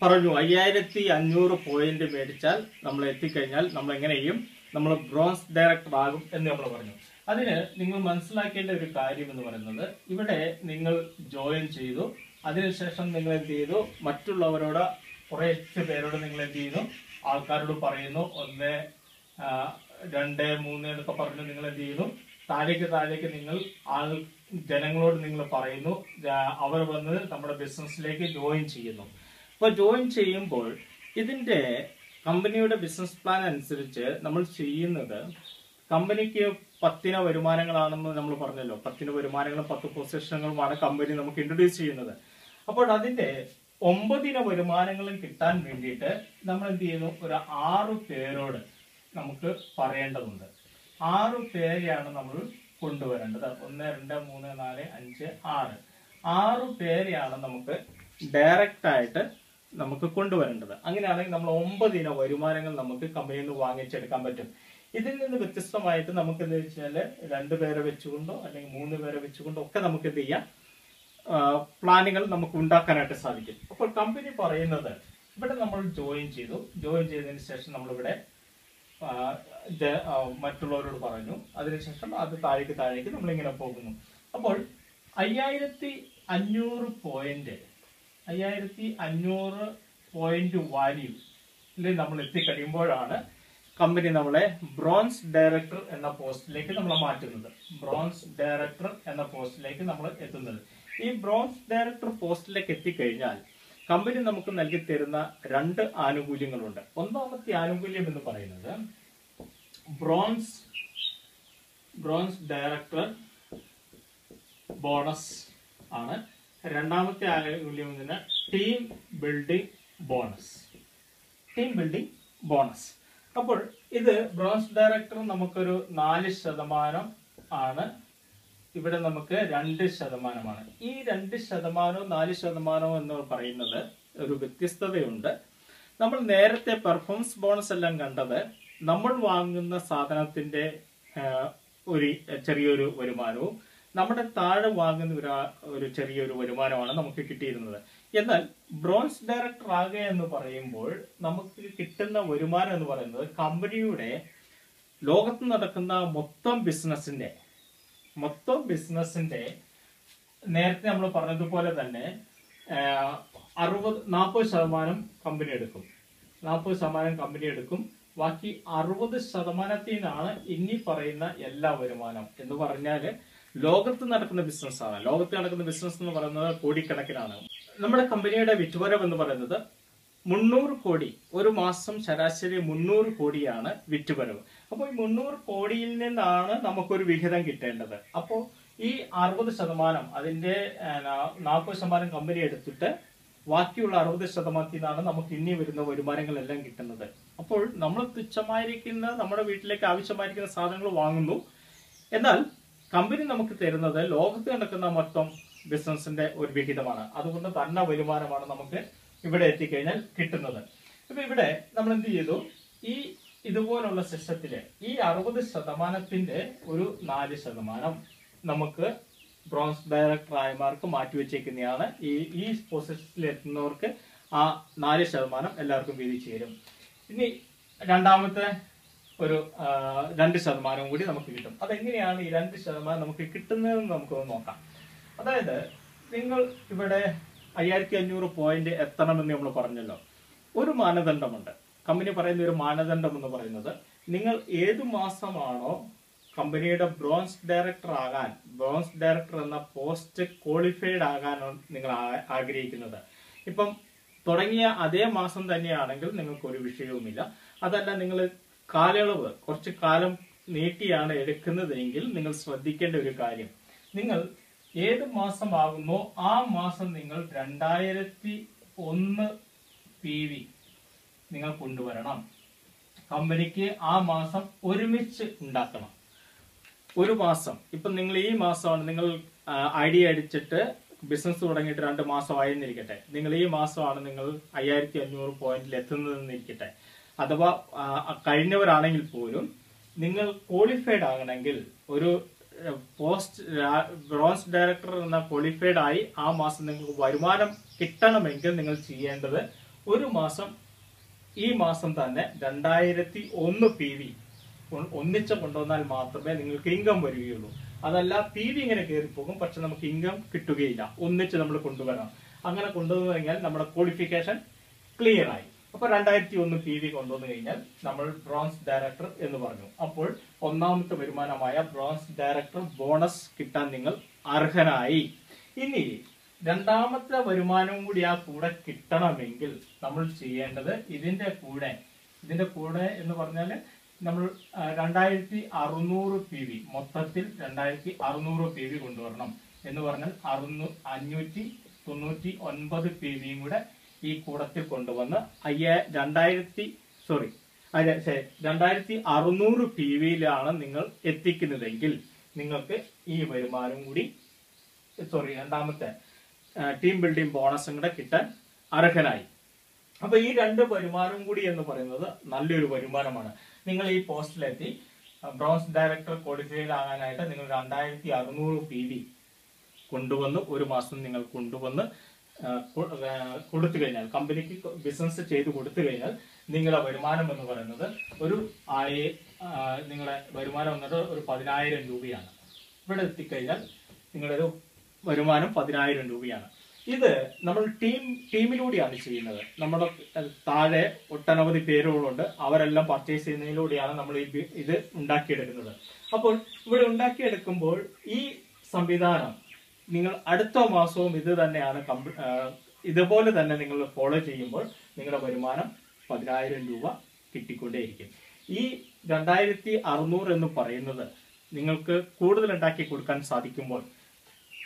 A: പറഞ്ഞു അയ്യായിരത്തി അഞ്ഞൂറ് പോയിന്റ് മേടിച്ചാൽ നമ്മൾ എത്തിക്കഴിഞ്ഞാൽ നമ്മൾ എങ്ങനെയും നമ്മൾ ബ്രോൺസ് ഡയറക്ടർ ആകും എന്ന് നമ്മൾ പറഞ്ഞു. അതിന് നിങ്ങൾ മനസ്സിലാക്കേണ്ട ഒരു കാര്യം എന്ന് പറയുന്നത് ഇവിടെ നിങ്ങൾ ജോയിൻ ചെയ്തു. അതിനുശേഷം നിങ്ങൾ എന്ത് ചെയ്തു? മറ്റുള്ളവരോട് കുറച്ച് പേരോട് നിങ്ങൾ എന്ത് ചെയ്യുന്നു ആൾക്കാരോട് പറയുന്നു ഒന്ന് രണ്ട് മൂന്ന് എന്നൊക്കെ പറഞ്ഞ് നിങ്ങൾ എന്ത് ചെയ്യുന്നു താഴേക്ക് താഴേക്ക് നിങ്ങൾ ആൾ ജനങ്ങളോട് നിങ്ങൾ പറയുന്നു അവർ വന്ന് നമ്മുടെ ബിസിനസ്സിലേക്ക് ജോയിൻ ചെയ്യുന്നു. അപ്പൊ ജോയിൻ ചെയ്യുമ്പോൾ ഇതിന്റെ കമ്പനിയുടെ ബിസിനസ് പ്ലാൻ അനുസരിച്ച് നമ്മൾ ചെയ്യുന്നത് കമ്പനിക്ക് പത്തിന വരുമാനങ്ങളാണെന്ന് നമ്മൾ പറഞ്ഞല്ലോ. പത്തിന് വരുമാനങ്ങളും പത്ത് പൊസിഷനുകളുമാണ് കമ്പനി നമുക്ക് ഇൻട്രൊഡ്യൂസ് ചെയ്യുന്നത്. അപ്പോൾ അതിന്റെ ഒമ്പതിന വരുമാനങ്ങൾ കിട്ടാൻ വേണ്ടിയിട്ട് നമ്മൾ എന്ത് ചെയ്യുന്നു? ഒരു ആറ് പേരോട് നമുക്ക് പറയേണ്ടതുണ്ട്. ആറ് പേരെയാണ് നമ്മൾ കൊണ്ടുവരേണ്ടത്. ഒന്ന് രണ്ട് മൂന്ന് നാല് അഞ്ച് ആറ്. ആറ് പേരെയാണ് നമുക്ക് ഡയറക്റ്റ് ആയിട്ട് നമുക്ക് കൊണ്ടുവരേണ്ടത്. അങ്ങനെയാണെങ്കിൽ നമ്മൾ ഒമ്പത് ഇന വരുമാനങ്ങൾ നമുക്ക് കമ്പനിയിൽ നിന്ന് വാങ്ങിച്ചെടുക്കാൻ പറ്റും. ഇതിൽ നിന്ന് വ്യത്യസ്തമായിട്ട് നമുക്ക് എന്താ വെച്ചാൽ രണ്ട് പേരെ വെച്ചുകൊണ്ടോ അല്ലെങ്കിൽ മൂന്ന് പേരെ വെച്ചുകൊണ്ടോ ഒക്കെ നമുക്ക് എന്ത് ചെയ്യാം? പ്ലാനുകൾ നമുക്ക് ഉണ്ടാക്കാനായിട്ട് സാധിക്കും. അപ്പോൾ കമ്പനി പറയുന്നത് ഇവിടെ നമ്മൾ ജോയിൻ ചെയ്തു. ജോയിൻ ചെയ്തതിന് ശേഷം നമ്മളിവിടെ മറ്റുള്ളവരോട് പറഞ്ഞു. അതിനുശേഷം അത് താഴേക്ക് താഴേക്ക് നമ്മളിങ്ങനെ പോകുന്നു. അപ്പോൾ അയ്യായിരത്തി അഞ്ഞൂറ് പോയിന്റ് അയ്യായിരത്തി അഞ്ഞൂറ് പോയിന്റ് വാല്യൂൽ നമ്മൾ എത്തിക്കഴിയുമ്പോഴാണ് കമ്പനി നമ്മളെ ബ്രോൺസ് ഡയറക്ടർ എന്ന പോസ്റ്റിലേക്ക് നമ്മളെ മാറ്റുന്നത്. ബ്രോൺസ് ഡയറക്ടർ എന്ന പോസ്റ്റിലേക്ക് നമ്മൾ എത്തുന്നത്. ഈ ബ്രോൺസ് ഡയറക്ടർ പോസ്റ്റിലേക്ക് എത്തിക്കഴിഞ്ഞാൽ കമ്പനി നമുക്ക് നൽകി തരുന്ന രണ്ട് ആനുകൂല്യങ്ങളുണ്ട്. ഒന്നാമത്തെ ആനുകൂല്യം എന്ന് പറയുന്നത് ബ്രോൺസ് ബ്രോൺസ് ഡയറക്ടർ ബോണസ് ആണ്. രണ്ടാമത്തെ ആനുകൂല്യം എന്ന് team building bonus. Team building bonus. അപ്പോൾ ഇത് ബ്രോൺസ് ഡയറക്ടർ നമുക്കൊരു നാല് ശതമാനം ആണ് ഇവിടെ നമുക്ക് രണ്ട് ശതമാനമാണ്. ഈ രണ്ട് ശതമാനവും നാല് ശതമാനവും എന്ന് പറയുന്നത് ഒരു വ്യത്യസ്തതയുണ്ട്. നമ്മൾ നേരത്തെ പെർഫോമൻസ് ബോണസ് എല്ലാം കണ്ടത് നമ്മൾ വാങ്ങുന്ന സാധനത്തിന്റെ ഒരു ചെറിയൊരു വരുമാനവും നമ്മുടെ താഴെ വാങ്ങുന്ന ഒരു ഒരു ചെറിയൊരു വരുമാനമാണ് നമുക്ക് കിട്ടിയിരുന്നത്. എന്നാൽ ബ്രോൺസ് ഡയറക്ടർ ആകുക എന്ന് പറയുമ്പോൾ നമുക്ക് കിട്ടുന്ന വരുമാനം എന്ന് പറയുന്നത് കമ്പനിയുടെ ലോകത്ത് നടക്കുന്ന മൊത്തം ബിസിനസിന്റെ മൊത്തം ബിസിനസിന്റെ നേരത്തെ നമ്മൾ പറഞ്ഞതുപോലെ തന്നെ അറുപത് നാൽപ്പത് ശതമാനം കമ്പനി എടുക്കും. നാൽപ്പത് ശതമാനം കമ്പനി എടുക്കും. ബാക്കി അറുപത് ശതമാനത്തിൽ നിന്നാണ് ഇനി പറയുന്ന എല്ലാ വരുമാനം എന്ന് പറഞ്ഞാൽ ലോകത്ത് നടക്കുന്ന ബിസിനസ്സാണ് ലോകത്ത് നടക്കുന്ന ബിസിനസ് എന്ന് പറയുന്നത് കോടിക്കണക്കിനാണ്. നമ്മുടെ കമ്പനിയുടെ വിറ്റുവരവ് എന്ന് പറയുന്നത് മുന്നൂറ് കോടി. ഒരു മാസം ശരാശരി മുന്നൂറ് കോടിയാണ് വിറ്റുവരവ്. അപ്പോൾ ഈ മുന്നൂറ് കോടിയിൽ നിന്നാണ് നമുക്കൊരു വിഹിതം കിട്ടേണ്ടത്. അപ്പോൾ ഈ അറുപത് ശതമാനം അതിന്റെ നാൽപ്പത് ശതമാനം കമ്പനി എടുത്തിട്ട് ബാക്കിയുള്ള അറുപത് ശതമാനത്തിൽ നിന്നാണ് നമുക്ക് ഇനി വരുന്ന വരുമാനങ്ങളെല്ലാം കിട്ടുന്നത്. അപ്പോൾ നമ്മൾ തുച്ഛമായിരിക്കുന്ന നമ്മുടെ വീട്ടിലേക്ക് ആവശ്യമായിരിക്കുന്ന സാധനങ്ങൾ വാങ്ങുന്നു. എന്നാൽ കമ്പനി നമുക്ക് തരുന്നത് ലോകത്ത് നടക്കുന്ന മൊത്തം ബിസിനസിന്റെ ഒരു വിഹിതമാണ്. അതുകൊണ്ട് തന്നെ വരുമാനമാണ് നമുക്ക് ഇവിടെ എത്തിക്കഴിഞ്ഞാൽ കിട്ടുന്നത്. അപ്പൊ ഇവിടെ നമ്മൾ എന്ത് ചെയ്തു? ഈ ഇതുപോലുള്ള സിസ്റ്റത്തിലെ ഈ അറുപത് ശതമാനത്തിന്റെ ഒരു നാല് ശതമാനം നമുക്ക് ബ്രോൺസ് ഡയറക്ടർ ആയമാർക്ക് മാറ്റിവെച്ചേക്കുന്നതാണ് ഈ ഈ പൊസിഷനിലെത്തുന്നവർക്ക് ആ നാല് ശതമാനം എല്ലാവർക്കും വീതിച്ചു തരും ഇനി രണ്ടാമത്തെ ഒരു രണ്ട് ശതമാനം കൂടി നമുക്ക് കിട്ടും. അതെങ്ങനെയാണ് ഈ രണ്ട് ശതമാനം നമുക്ക് കിട്ടുന്നതെന്ന് നമുക്കൊന്ന് നോക്കാം. അതായത് നിങ്ങൾ ഇവിടെ അയ്യായിരത്തി അഞ്ഞൂറ് പോയിന്റ് എത്തണമെന്ന് നമ്മൾ പറഞ്ഞല്ലോ. ഒരു മാനദണ്ഡമുണ്ട്. കമ്പനി പറയുന്ന ഒരു മാനദണ്ഡം എന്ന് പറയുന്നത് നിങ്ങൾ ഏത് മാസമാണോ കമ്പനിയുടെ ബ്രോൺസ് ഡയറക്ടർ ആകാൻ ബ്രോൺസ് ഡയറക്ടർ എന്ന പോസ്റ്റ് ക്വാളിഫൈഡ് ആകാനോ നിങ്ങൾ ആഗ്രഹിക്കുന്നത്. ഇപ്പം തുടങ്ങിയ അതേ മാസം തന്നെയാണെങ്കിൽ നിങ്ങൾക്ക് ഒരു വിഷയവുമില്ല. അതല്ല നിങ്ങൾ കാലയളവ് കുറച്ച് കാലം നീട്ടിയാണ് എടുക്കുന്നതെങ്കിൽ നിങ്ങൾ ശ്രദ്ധിക്കേണ്ട ഒരു കാര്യം. നിങ്ങൾ ഏത് മാസമാകുന്നോ ആ മാസം നിങ്ങൾ രണ്ടായിരത്തി ഒന്ന് പി വി നിങ്ങൾ കൊണ്ടുവരണം. കമ്പനിക്ക് ആ മാസം ഒരുമിച്ച് ഉണ്ടാക്കണം. ഒരു മാസം. ഇപ്പം നിങ്ങൾ ഈ മാസമാണ് നിങ്ങൾ ഐഡിയ അടിച്ചിട്ട് ബിസിനസ് തുടങ്ങിയിട്ട് രണ്ട് മാസം ആയിരുന്നിരിക്കട്ടെ. നിങ്ങൾ ഈ മാസമാണ് നിങ്ങൾ അയ്യായിരത്തി അഞ്ഞൂറ് പോയിന്റിൽ എത്തുന്നതെന്നിരിക്കട്ടെ. അഥവാ കഴിഞ്ഞവരാണെങ്കിൽ പോലും നിങ്ങൾ ക്വാളിഫൈഡ് ആകണമെങ്കിൽ ഒരു പോസ്റ്റ് ബ്രോൺസ് ഡയറക്ടർ എന്ന ക്വാളിഫൈഡ് ആയി ആ മാസം നിങ്ങൾക്ക് വരുമാനം കിട്ടണമെങ്കിൽ നിങ്ങൾ ചെയ്യേണ്ടത് ഒരു മാസം ഈ മാസം തന്നെ രണ്ടായിരത്തി ഒന്ന് പി വി ഒന്നിച്ച് കൊണ്ടുവന്നാൽ മാത്രമേ നിങ്ങൾക്ക് ഇൻകം വരികയുള്ളൂ. അതല്ല പി വി ഇങ്ങനെ കയറിപ്പോകും പക്ഷെ നമുക്ക് ഇൻകം കിട്ടുകയില്ല. ഒന്നിച്ച് നമ്മൾ കൊണ്ടുവരണം. അങ്ങനെ കൊണ്ടുവന്നു കഴിഞ്ഞാൽ നമ്മുടെ ക്വാളിഫിക്കേഷൻ ക്ലിയർ ആയി. അപ്പൊ രണ്ടായിരത്തി ഒന്ന് പി വി കൊണ്ടുവന്നു കഴിഞ്ഞാൽ നമ്മൾ ബ്രോൺസ് ഡയറക്ടർ എന്ന് പറഞ്ഞു. അപ്പോൾ ഒന്നാമത്തെ വരുമാനമായ ബ്രോൺസ് ഡയറക്ടർ ബോണസ് കിട്ടാൻ നിങ്ങൾ അർഹനായി. ഇനി രണ്ടാമത്തെ വരുമാനവും കൂടി ആ കൂടെ കിട്ടണമെങ്കിൽ നമ്മൾ ചെയ്യേണ്ടത് ഇതിന്റെ കൂടെ ഇതിന്റെ കൂടെ എന്ന് പറഞ്ഞാൽ നമ്മൾ രണ്ടായിരത്തി അറുന്നൂറ് പി വി മൊത്തത്തിൽ രണ്ടായിരത്തി അറുന്നൂറ് പി വി കൊണ്ടുവരണം എന്ന് പറഞ്ഞാൽ അറുന്നൂ അഞ്ഞൂറ്റി തൊണ്ണൂറ്റി ഒൻപത് പി വിയും കൂടെ ഈ കൂടത്തിൽ കൊണ്ടുവന്ന് അയ്യ രണ്ടായിരത്തി സോറി അതെ രണ്ടായിരത്തി അറുന്നൂറ് പി വിയിലാണ് നിങ്ങൾ എത്തിക്കുന്നതെങ്കിൽ നിങ്ങൾക്ക് ഈ വരുമാനം കൂടി സോറി രണ്ടാമത്തെ ടീം ബിൽഡിംഗ് ബോണസും കൂടെ കിട്ടാൻ അർഹനായി. അപ്പൊ ഈ രണ്ട് വരുമാനം കൂടി എന്ന് പറയുന്നത് നല്ലൊരു വരുമാനമാണ്. നിങ്ങൾ ഈ പോസ്റ്റിലെത്തി ബ്രോൺസ് ഡയറക്ടർ ക്വാളിഫൈഡ് ആകാനായിട്ട് നിങ്ങൾ രണ്ടായിരത്തി അറുന്നൂറ് പി വി കൊണ്ടുവന്ന് ഒരു മാസം നിങ്ങൾ കൊണ്ടുവന്ന് കൊടുത്തു കഴിഞ്ഞാൽ കമ്പനിക്ക് ബിസിനസ് ചെയ്ത് കൊടുത്തു കഴിഞ്ഞാൽ നിങ്ങളുടെ വരുമാനം എന്ന് പറയുന്നത് ഒരു ആയി നിങ്ങളെ നിങ്ങളുടെ വരുമാനം എന്നത് ഒരു പതിനായിരം രൂപയാണ്. ഇവിടെ എത്തിക്കഴിഞ്ഞാൽ നിങ്ങളുടെ ഒരു വരുമാനം പതിനായിരം രൂപയാണ്. ഇത് നമ്മൾ ടീം ടീമിലൂടെയാണ് ചെയ്യുന്നത്. നമ്മുടെ താഴെ ഒട്ടനവധി പേരുകളുണ്ട്. അവരെല്ലാം പർച്ചേസ് ചെയ്യുന്നതിലൂടെയാണ് നമ്മൾ ഈ ഇത് ഉണ്ടാക്കിയെടുക്കുന്നത്. അപ്പോൾ ഇവിടെ ഉണ്ടാക്കിയെടുക്കുമ്പോൾ ഈ സംവിധാനം നിങ്ങൾ അടുത്ത മാസവും ഇത് തന്നെയാണ് ഇതുപോലെ തന്നെ നിങ്ങൾ ഫോളോ ചെയ്യുമ്പോൾ നിങ്ങളുടെ വരുമാനം പതിനായിരം രൂപ കിട്ടിക്കൊണ്ടേയിരിക്കും. ഈ രണ്ടായിരത്തി അറുന്നൂറ് എന്ന് പറയുന്നത് നിങ്ങൾക്ക് കൂടുതൽ ഉണ്ടാക്കി കൊടുക്കാൻ സാധിക്കുമ്പോൾ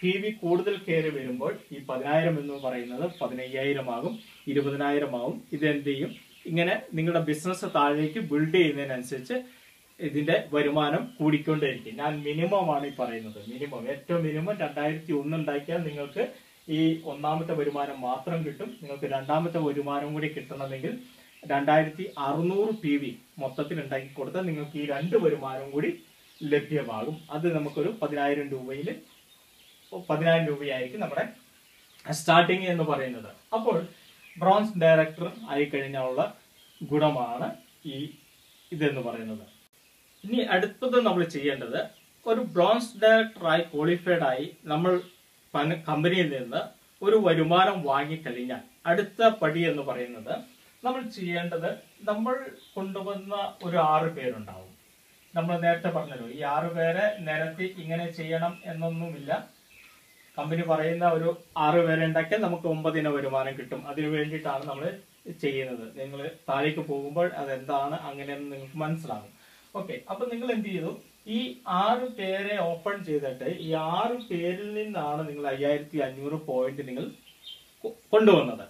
A: പി വി കൂടുതൽ കയറി വരുമ്പോൾ ഈ പതിനായിരം എന്ന് പറയുന്നത് പതിനയ്യായിരം ആകും ഇരുപതിനായിരം ആകും ഇത് എന്ത് ചെയ്യും? ഇങ്ങനെ നിങ്ങളുടെ ബിസിനസ് താഴേക്ക് ബിൽഡ് ചെയ്യുന്നതിനനുസരിച്ച് ഇതിന്റെ വരുമാനം കൂടിക്കൊണ്ടേയിരിക്കും. ഞാൻ മിനിമം ആണ് ഈ പറയുന്നത്. മിനിമം ഏറ്റവും മിനിമം രണ്ടായിരത്തി ഒന്ന് ഉണ്ടാക്കിയാൽ നിങ്ങൾക്ക് ഈ ഒന്നാമത്തെ വരുമാനം മാത്രം കിട്ടും. നിങ്ങൾക്ക് രണ്ടാമത്തെ വരുമാനം കൂടി കിട്ടണമെങ്കിൽ രണ്ടായിരത്തി അറുന്നൂറ് പി വി മൊത്തത്തിൽ ഉണ്ടാക്കി കൊടുത്താൽ നിങ്ങൾക്ക് ഈ രണ്ട് വരുമാനം കൂടി ലഭ്യമാകും. അത് നമുക്കൊരു പതിനായിരം രൂപയിൽ പതിനായിരം രൂപയായിരിക്കും നമ്മുടെ സ്റ്റാർട്ടിങ് എന്ന് പറയുന്നത്. അപ്പോൾ ബ്രോൺസ് ഡയറക്ടർ ആയി കഴിഞ്ഞുള്ള ഗുണമാണ് ഈ ഇതെന്ന് പറയുന്നത്. ഇനി അടുത്തത് നമ്മൾ ചെയ്യേണ്ടത് ഒരു ബ്രോൺസ് ഡയറക്ടറായി ക്വാളിഫൈഡ് ആയി നമ്മൾ കമ്പനിയിൽ നിന്ന് ഒരു വരുമാനം വാങ്ങിക്കഴിഞ്ഞാൽ അടുത്ത പടി എന്ന് പറയുന്നത് നമ്മൾ ചെയ്യേണ്ടത് നമ്മൾ കൊണ്ടുവന്ന ഒരു ആറ് പേരുണ്ടാവും. നമ്മൾ നേരത്തെ പറഞ്ഞല്ലോ ഈ ആറ് പേരെ നിരത്തി ഇങ്ങനെ ചെയ്യണം എന്നൊന്നുമില്ല. കമ്പനി പറയുന്ന ഒരു ആറ് പേരെ ഉണ്ടാക്കിയാൽ നമുക്ക് ഒമ്പതിന വരുമാനം കിട്ടും. അതിനു വേണ്ടിയിട്ടാണ് നമ്മൾ ചെയ്യുന്നത്. നിങ്ങൾ താഴേക്ക് പോകുമ്പോൾ അതെന്താണ് അങ്ങനെയെന്ന് നിങ്ങൾക്ക് മനസ്സിലാകും. ഓക്കെ അപ്പൊ നിങ്ങൾ എന്ത് ചെയ്തു? ഈ ആറ് പേരെ ഓപ്പൺ ചെയ്തിട്ട് ഈ ആറ് പേരിൽ നിന്നാണ് നിങ്ങൾ അയ്യായിരത്തി അഞ്ഞൂറ് പോയിന്റ് നിങ്ങൾ കൊണ്ടുവന്നത്.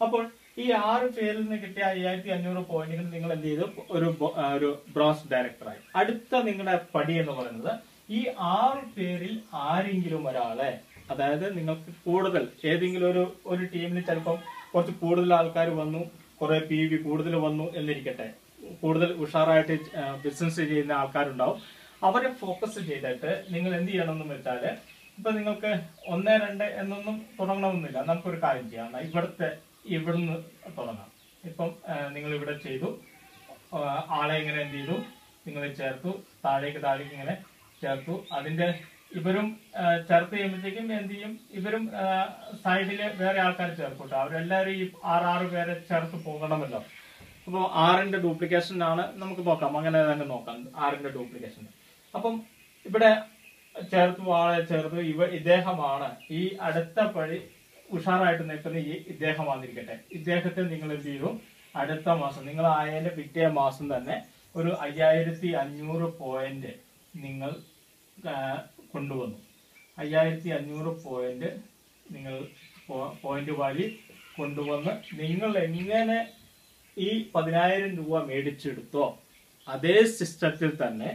A: അപ്പോൾ ഈ ആറ് പേരിൽ നിന്ന് കിട്ടിയ അയ്യായിരത്തി അഞ്ഞൂറ് പോയിന്റുകൾ നിങ്ങൾ എന്ത് ചെയ്തു? ഒരു ഒരു ബ്രോസ് ഡയറക്ടറായി അടുത്ത നിങ്ങളുടെ പടി എന്ന് പറയുന്നത് ഈ ആറ് പേരിൽ ആരെങ്കിലും ഒരാളെ അതായത് നിങ്ങൾക്ക് കൂടുതൽ ഏതെങ്കിലും ഒരു ഒരു ടീമിൽ ചിലപ്പം കുറച്ച് കൂടുതൽ ആൾക്കാർ വന്നു കുറെ പി വി കൂടുതൽ വന്നു എന്നിരിക്കട്ടെ. കൂടുതൽ ഉഷാറായിട്ട് ബിസിനസ് ചെയ്യുന്ന ആൾക്കാരുണ്ടാവും. അവരെ ഫോക്കസ് ചെയ്തിട്ട് നിങ്ങൾ എന്ത് ചെയ്യണമെന്ന് വെച്ചാൽ ഇപ്പൊ നിങ്ങൾക്ക് ഒന്ന് രണ്ട് എന്നൊന്നും തുടങ്ങണമെന്നില്ല. നമുക്കൊരു കാര്യം ചെയ്യാം. ഇവിടുത്തെ ഇവിടുന്ന് തുടങ്ങാം. ഇപ്പം നിങ്ങൾ ഇവിടെ ചെയ്തു. ആളെ ഇങ്ങനെ എന്ത് ചെയ്തു? നിങ്ങൾ ചേർത്തു. താഴേക്ക് താഴേക്ക് ഇങ്ങനെ ചേർത്തു. അതിന്റെ ഇവരും ചേർത്ത് ചെയ്യുമ്പോഴത്തേക്കും എന്ത് ചെയ്യും? ഇവരും സൈഡിൽ വേറെ ആൾക്കാർ ചേർക്കൂട്ടോ അവരെല്ലാവരും ഈ ആറ് പേരെ ചേർത്ത് പോകണമല്ലോ. അപ്പോൾ ആറിന്റെ ഡ്യൂപ്ലിക്കേഷൻ ആണ് നമുക്ക് നോക്കാം. അങ്ങനെ തന്നെ നോക്കാം. ആറിന്റെ ഡ്യൂപ്ലിക്കേഷൻ അപ്പം ഇവിടെ ചേർത്ത് ആളെ ചേർത്ത് ഇവ ഇദ്ദേഹമാണ്. ഈ അടുത്ത പഴി ഉഷാറായിട്ട് നിൽക്കുന്ന ഈ ഇദ്ദേഹമാന്നിരിക്കട്ടെ ഇദ്ദേഹത്തെ നിങ്ങൾ എന്ത് ചെയ്തു അടുത്ത മാസം നിങ്ങൾ ആയതിന്റെ പിറ്റേ മാസം തന്നെ ഒരു അയ്യായിരത്തി അഞ്ഞൂറ് പോയിന്റ് നിങ്ങൾ കൊണ്ടുവന്നു. അയ്യായിരത്തി അഞ്ഞൂറ് പോയിന്റ് നിങ്ങൾ പോയിന്റ് വാലി കൊണ്ടുവന്ന് നിങ്ങൾ എങ്ങനെ ഈ പതിനായിരം രൂപ മേടിച്ചെടുത്തോ അതേ സിസ്റ്റത്തിൽ തന്നെ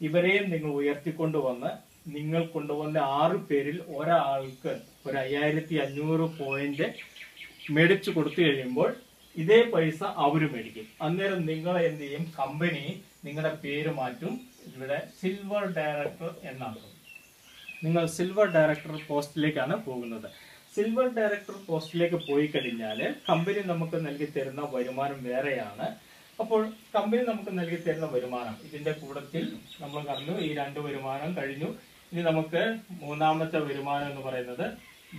A: ഇവരെയും നിങ്ങൾ ഉയർത്തിക്കൊണ്ടുവന്ന് നിങ്ങൾ കൊണ്ടുവന്ന ആറ് പേരിൽ ഒരാൾക്ക് ഒരു അയ്യായിരത്തി അഞ്ഞൂറ് പോയിന്റ് മേടിച്ചു കൊടുത്തു കഴിയുമ്പോൾ ഇതേ പൈസ അവർ മേടിക്കും. അന്നേരം നിങ്ങൾ എന്ത് ചെയ്യും? കമ്പനി നിങ്ങളുടെ പേര് മാറ്റും. ഇവിടെ സിൽവർ ഡയറക്ടർ എന്നാക്കും നിങ്ങൾ സിൽവർ ഡയറക്ടർ പോസ്റ്റിലേക്കാണ് പോകുന്നത്. സിൽവർ ഡയറക്ടർ പോസ്റ്റിലേക്ക് പോയി കഴിഞ്ഞാൽ കമ്പനി നമുക്ക് നൽകി തരുന്ന വരുമാനം വേറെയാണ്. അപ്പോൾ കമ്പനി നമുക്ക് നൽകി തരുന്ന വരുമാനം ഇതിന്റെ കൂടത്തിൽ നമ്മൾ കറന്നു ഈ രണ്ട് വരുമാനം കഴിഞ്ഞു. ഇനി നമുക്ക് മൂന്നാമത്തെ വരുമാനം എന്ന് പറയുന്നത്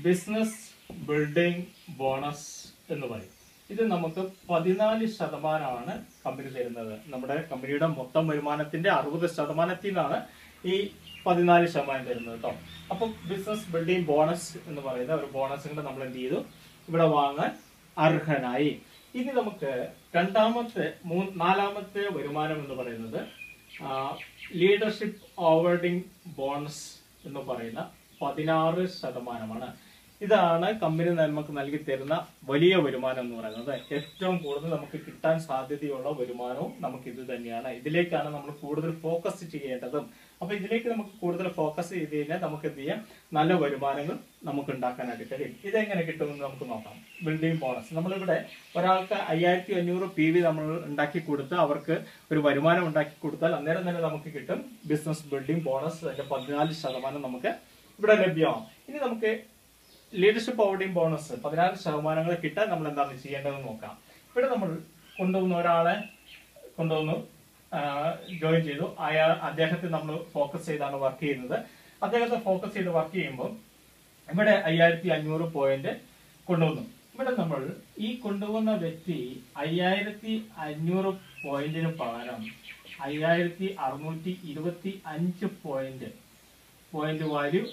A: ബിസിനസ് ബിൽഡിംഗ് ബോണസ് എന്ന് പറയും. ഇത് നമുക്ക് പതിനാല് ശതമാനമാണ് കമ്പനി തരുന്നത്. നമ്മുടെ കമ്പനിയുടെ മൊത്തം വരുമാനത്തിന്റെ അറുപത് ശതമാനത്തിൽ നിന്നാണ് ഈ പതിനാല് ശതമാനം തരുന്നത് കേട്ടോ അപ്പൊ ബിസിനസ് ബിൽഡിംഗ് ബോണസ് എന്ന് പറയുന്ന ഒരു ബോണസ് കൂടെ നമ്മൾ എന്ത് ചെയ്തു? ഇവിടെ വാങ്ങാൻ അർഹനായി. ഇനി നമുക്ക് രണ്ടാമത്തെ മൂ നാലാമത്തെ വരുമാനം എന്ന് പറയുന്നത് ലീഡർഷിപ്പ് അവാർഡിംഗ് ബോണസ് എന്ന് പറയുന്ന പതിനാറ് ശതമാനമാണ്. ഇതാണ് കമ്പനി നമുക്ക് നൽകി തരുന്ന വലിയ വരുമാനം എന്ന് പറയുന്നത്. ഏറ്റവും കൂടുതൽ നമുക്ക് കിട്ടാൻ സാധ്യതയുള്ള വരുമാനവും നമുക്ക് ഇത് തന്നെയാണ്. ഇതിലേക്കാണ് നമ്മൾ കൂടുതൽ ഫോക്കസ് ചെയ്യേണ്ടതും. അപ്പൊ ഇതിലേക്ക് നമുക്ക് കൂടുതൽ ഫോക്കസ് ചെയ്ത് കഴിഞ്ഞാൽ നമുക്ക് എന്ത് ചെയ്യാം? നല്ല വരുമാനങ്ങൾ നമുക്ക് ഉണ്ടാക്കാനായിട്ട് കഴിയും. ഇതെങ്ങനെ കിട്ടുമെന്ന് നമുക്ക് നോക്കാം. ബിൽഡിംഗ് ബോണസ് നമ്മളിവിടെ ഒരാൾക്ക് അയ്യായിരത്തി അഞ്ഞൂറ് പി വി നമ്മൾ ഉണ്ടാക്കി കൊടുത്ത് അവർക്ക് ഒരു വരുമാനം ഉണ്ടാക്കി കൊടുത്താൽ അന്നേരം തന്നെ നമുക്ക് കിട്ടും ബിസിനസ് ബിൽഡിംഗ് ബോണസ് അതിന്റെ പതിനാല് ശതമാനം നമുക്ക് ഇവിടെ ലഭ്യമാവും. ഇനി നമുക്ക് ലീഡർഷിപ്പ് അവാർഡിംഗ് ബോണസ് പതിനാല് ശതമാനങ്ങൾ കിട്ടാൻ നമ്മൾ എന്താണ് ചെയ്യേണ്ടതെന്ന് നോക്കാം. ഇവിടെ നമ്മൾ കൊണ്ടുവന്ന ഒരാളെ കൊണ്ടുവന്നു. ജോയിൻ ചെയ്തു. അയാൾ അദ്ദേഹത്തെ നമ്മൾ ഫോക്കസ് ചെയ്താണ് വർക്ക് ചെയ്യുന്നത്. അദ്ദേഹത്തെ ഫോക്കസ് ചെയ്ത് വർക്ക് ചെയ്യുമ്പോൾ ഇവിടെ അയ്യായിരത്തി അഞ്ഞൂറ് പോയിന്റ് കൊണ്ടുവന്നു. ഇവിടെ നമ്മൾ ഈ കൊണ്ടുവന്ന വ്യക്തി അയ്യായിരത്തി അഞ്ഞൂറ് പോയിന്റിന് പകരം അയ്യായിരത്തി അറുന്നൂറ്റി ഇരുപത്തി അഞ്ച് പോയിന്റ് പോയിന്റ് വാല്യൂ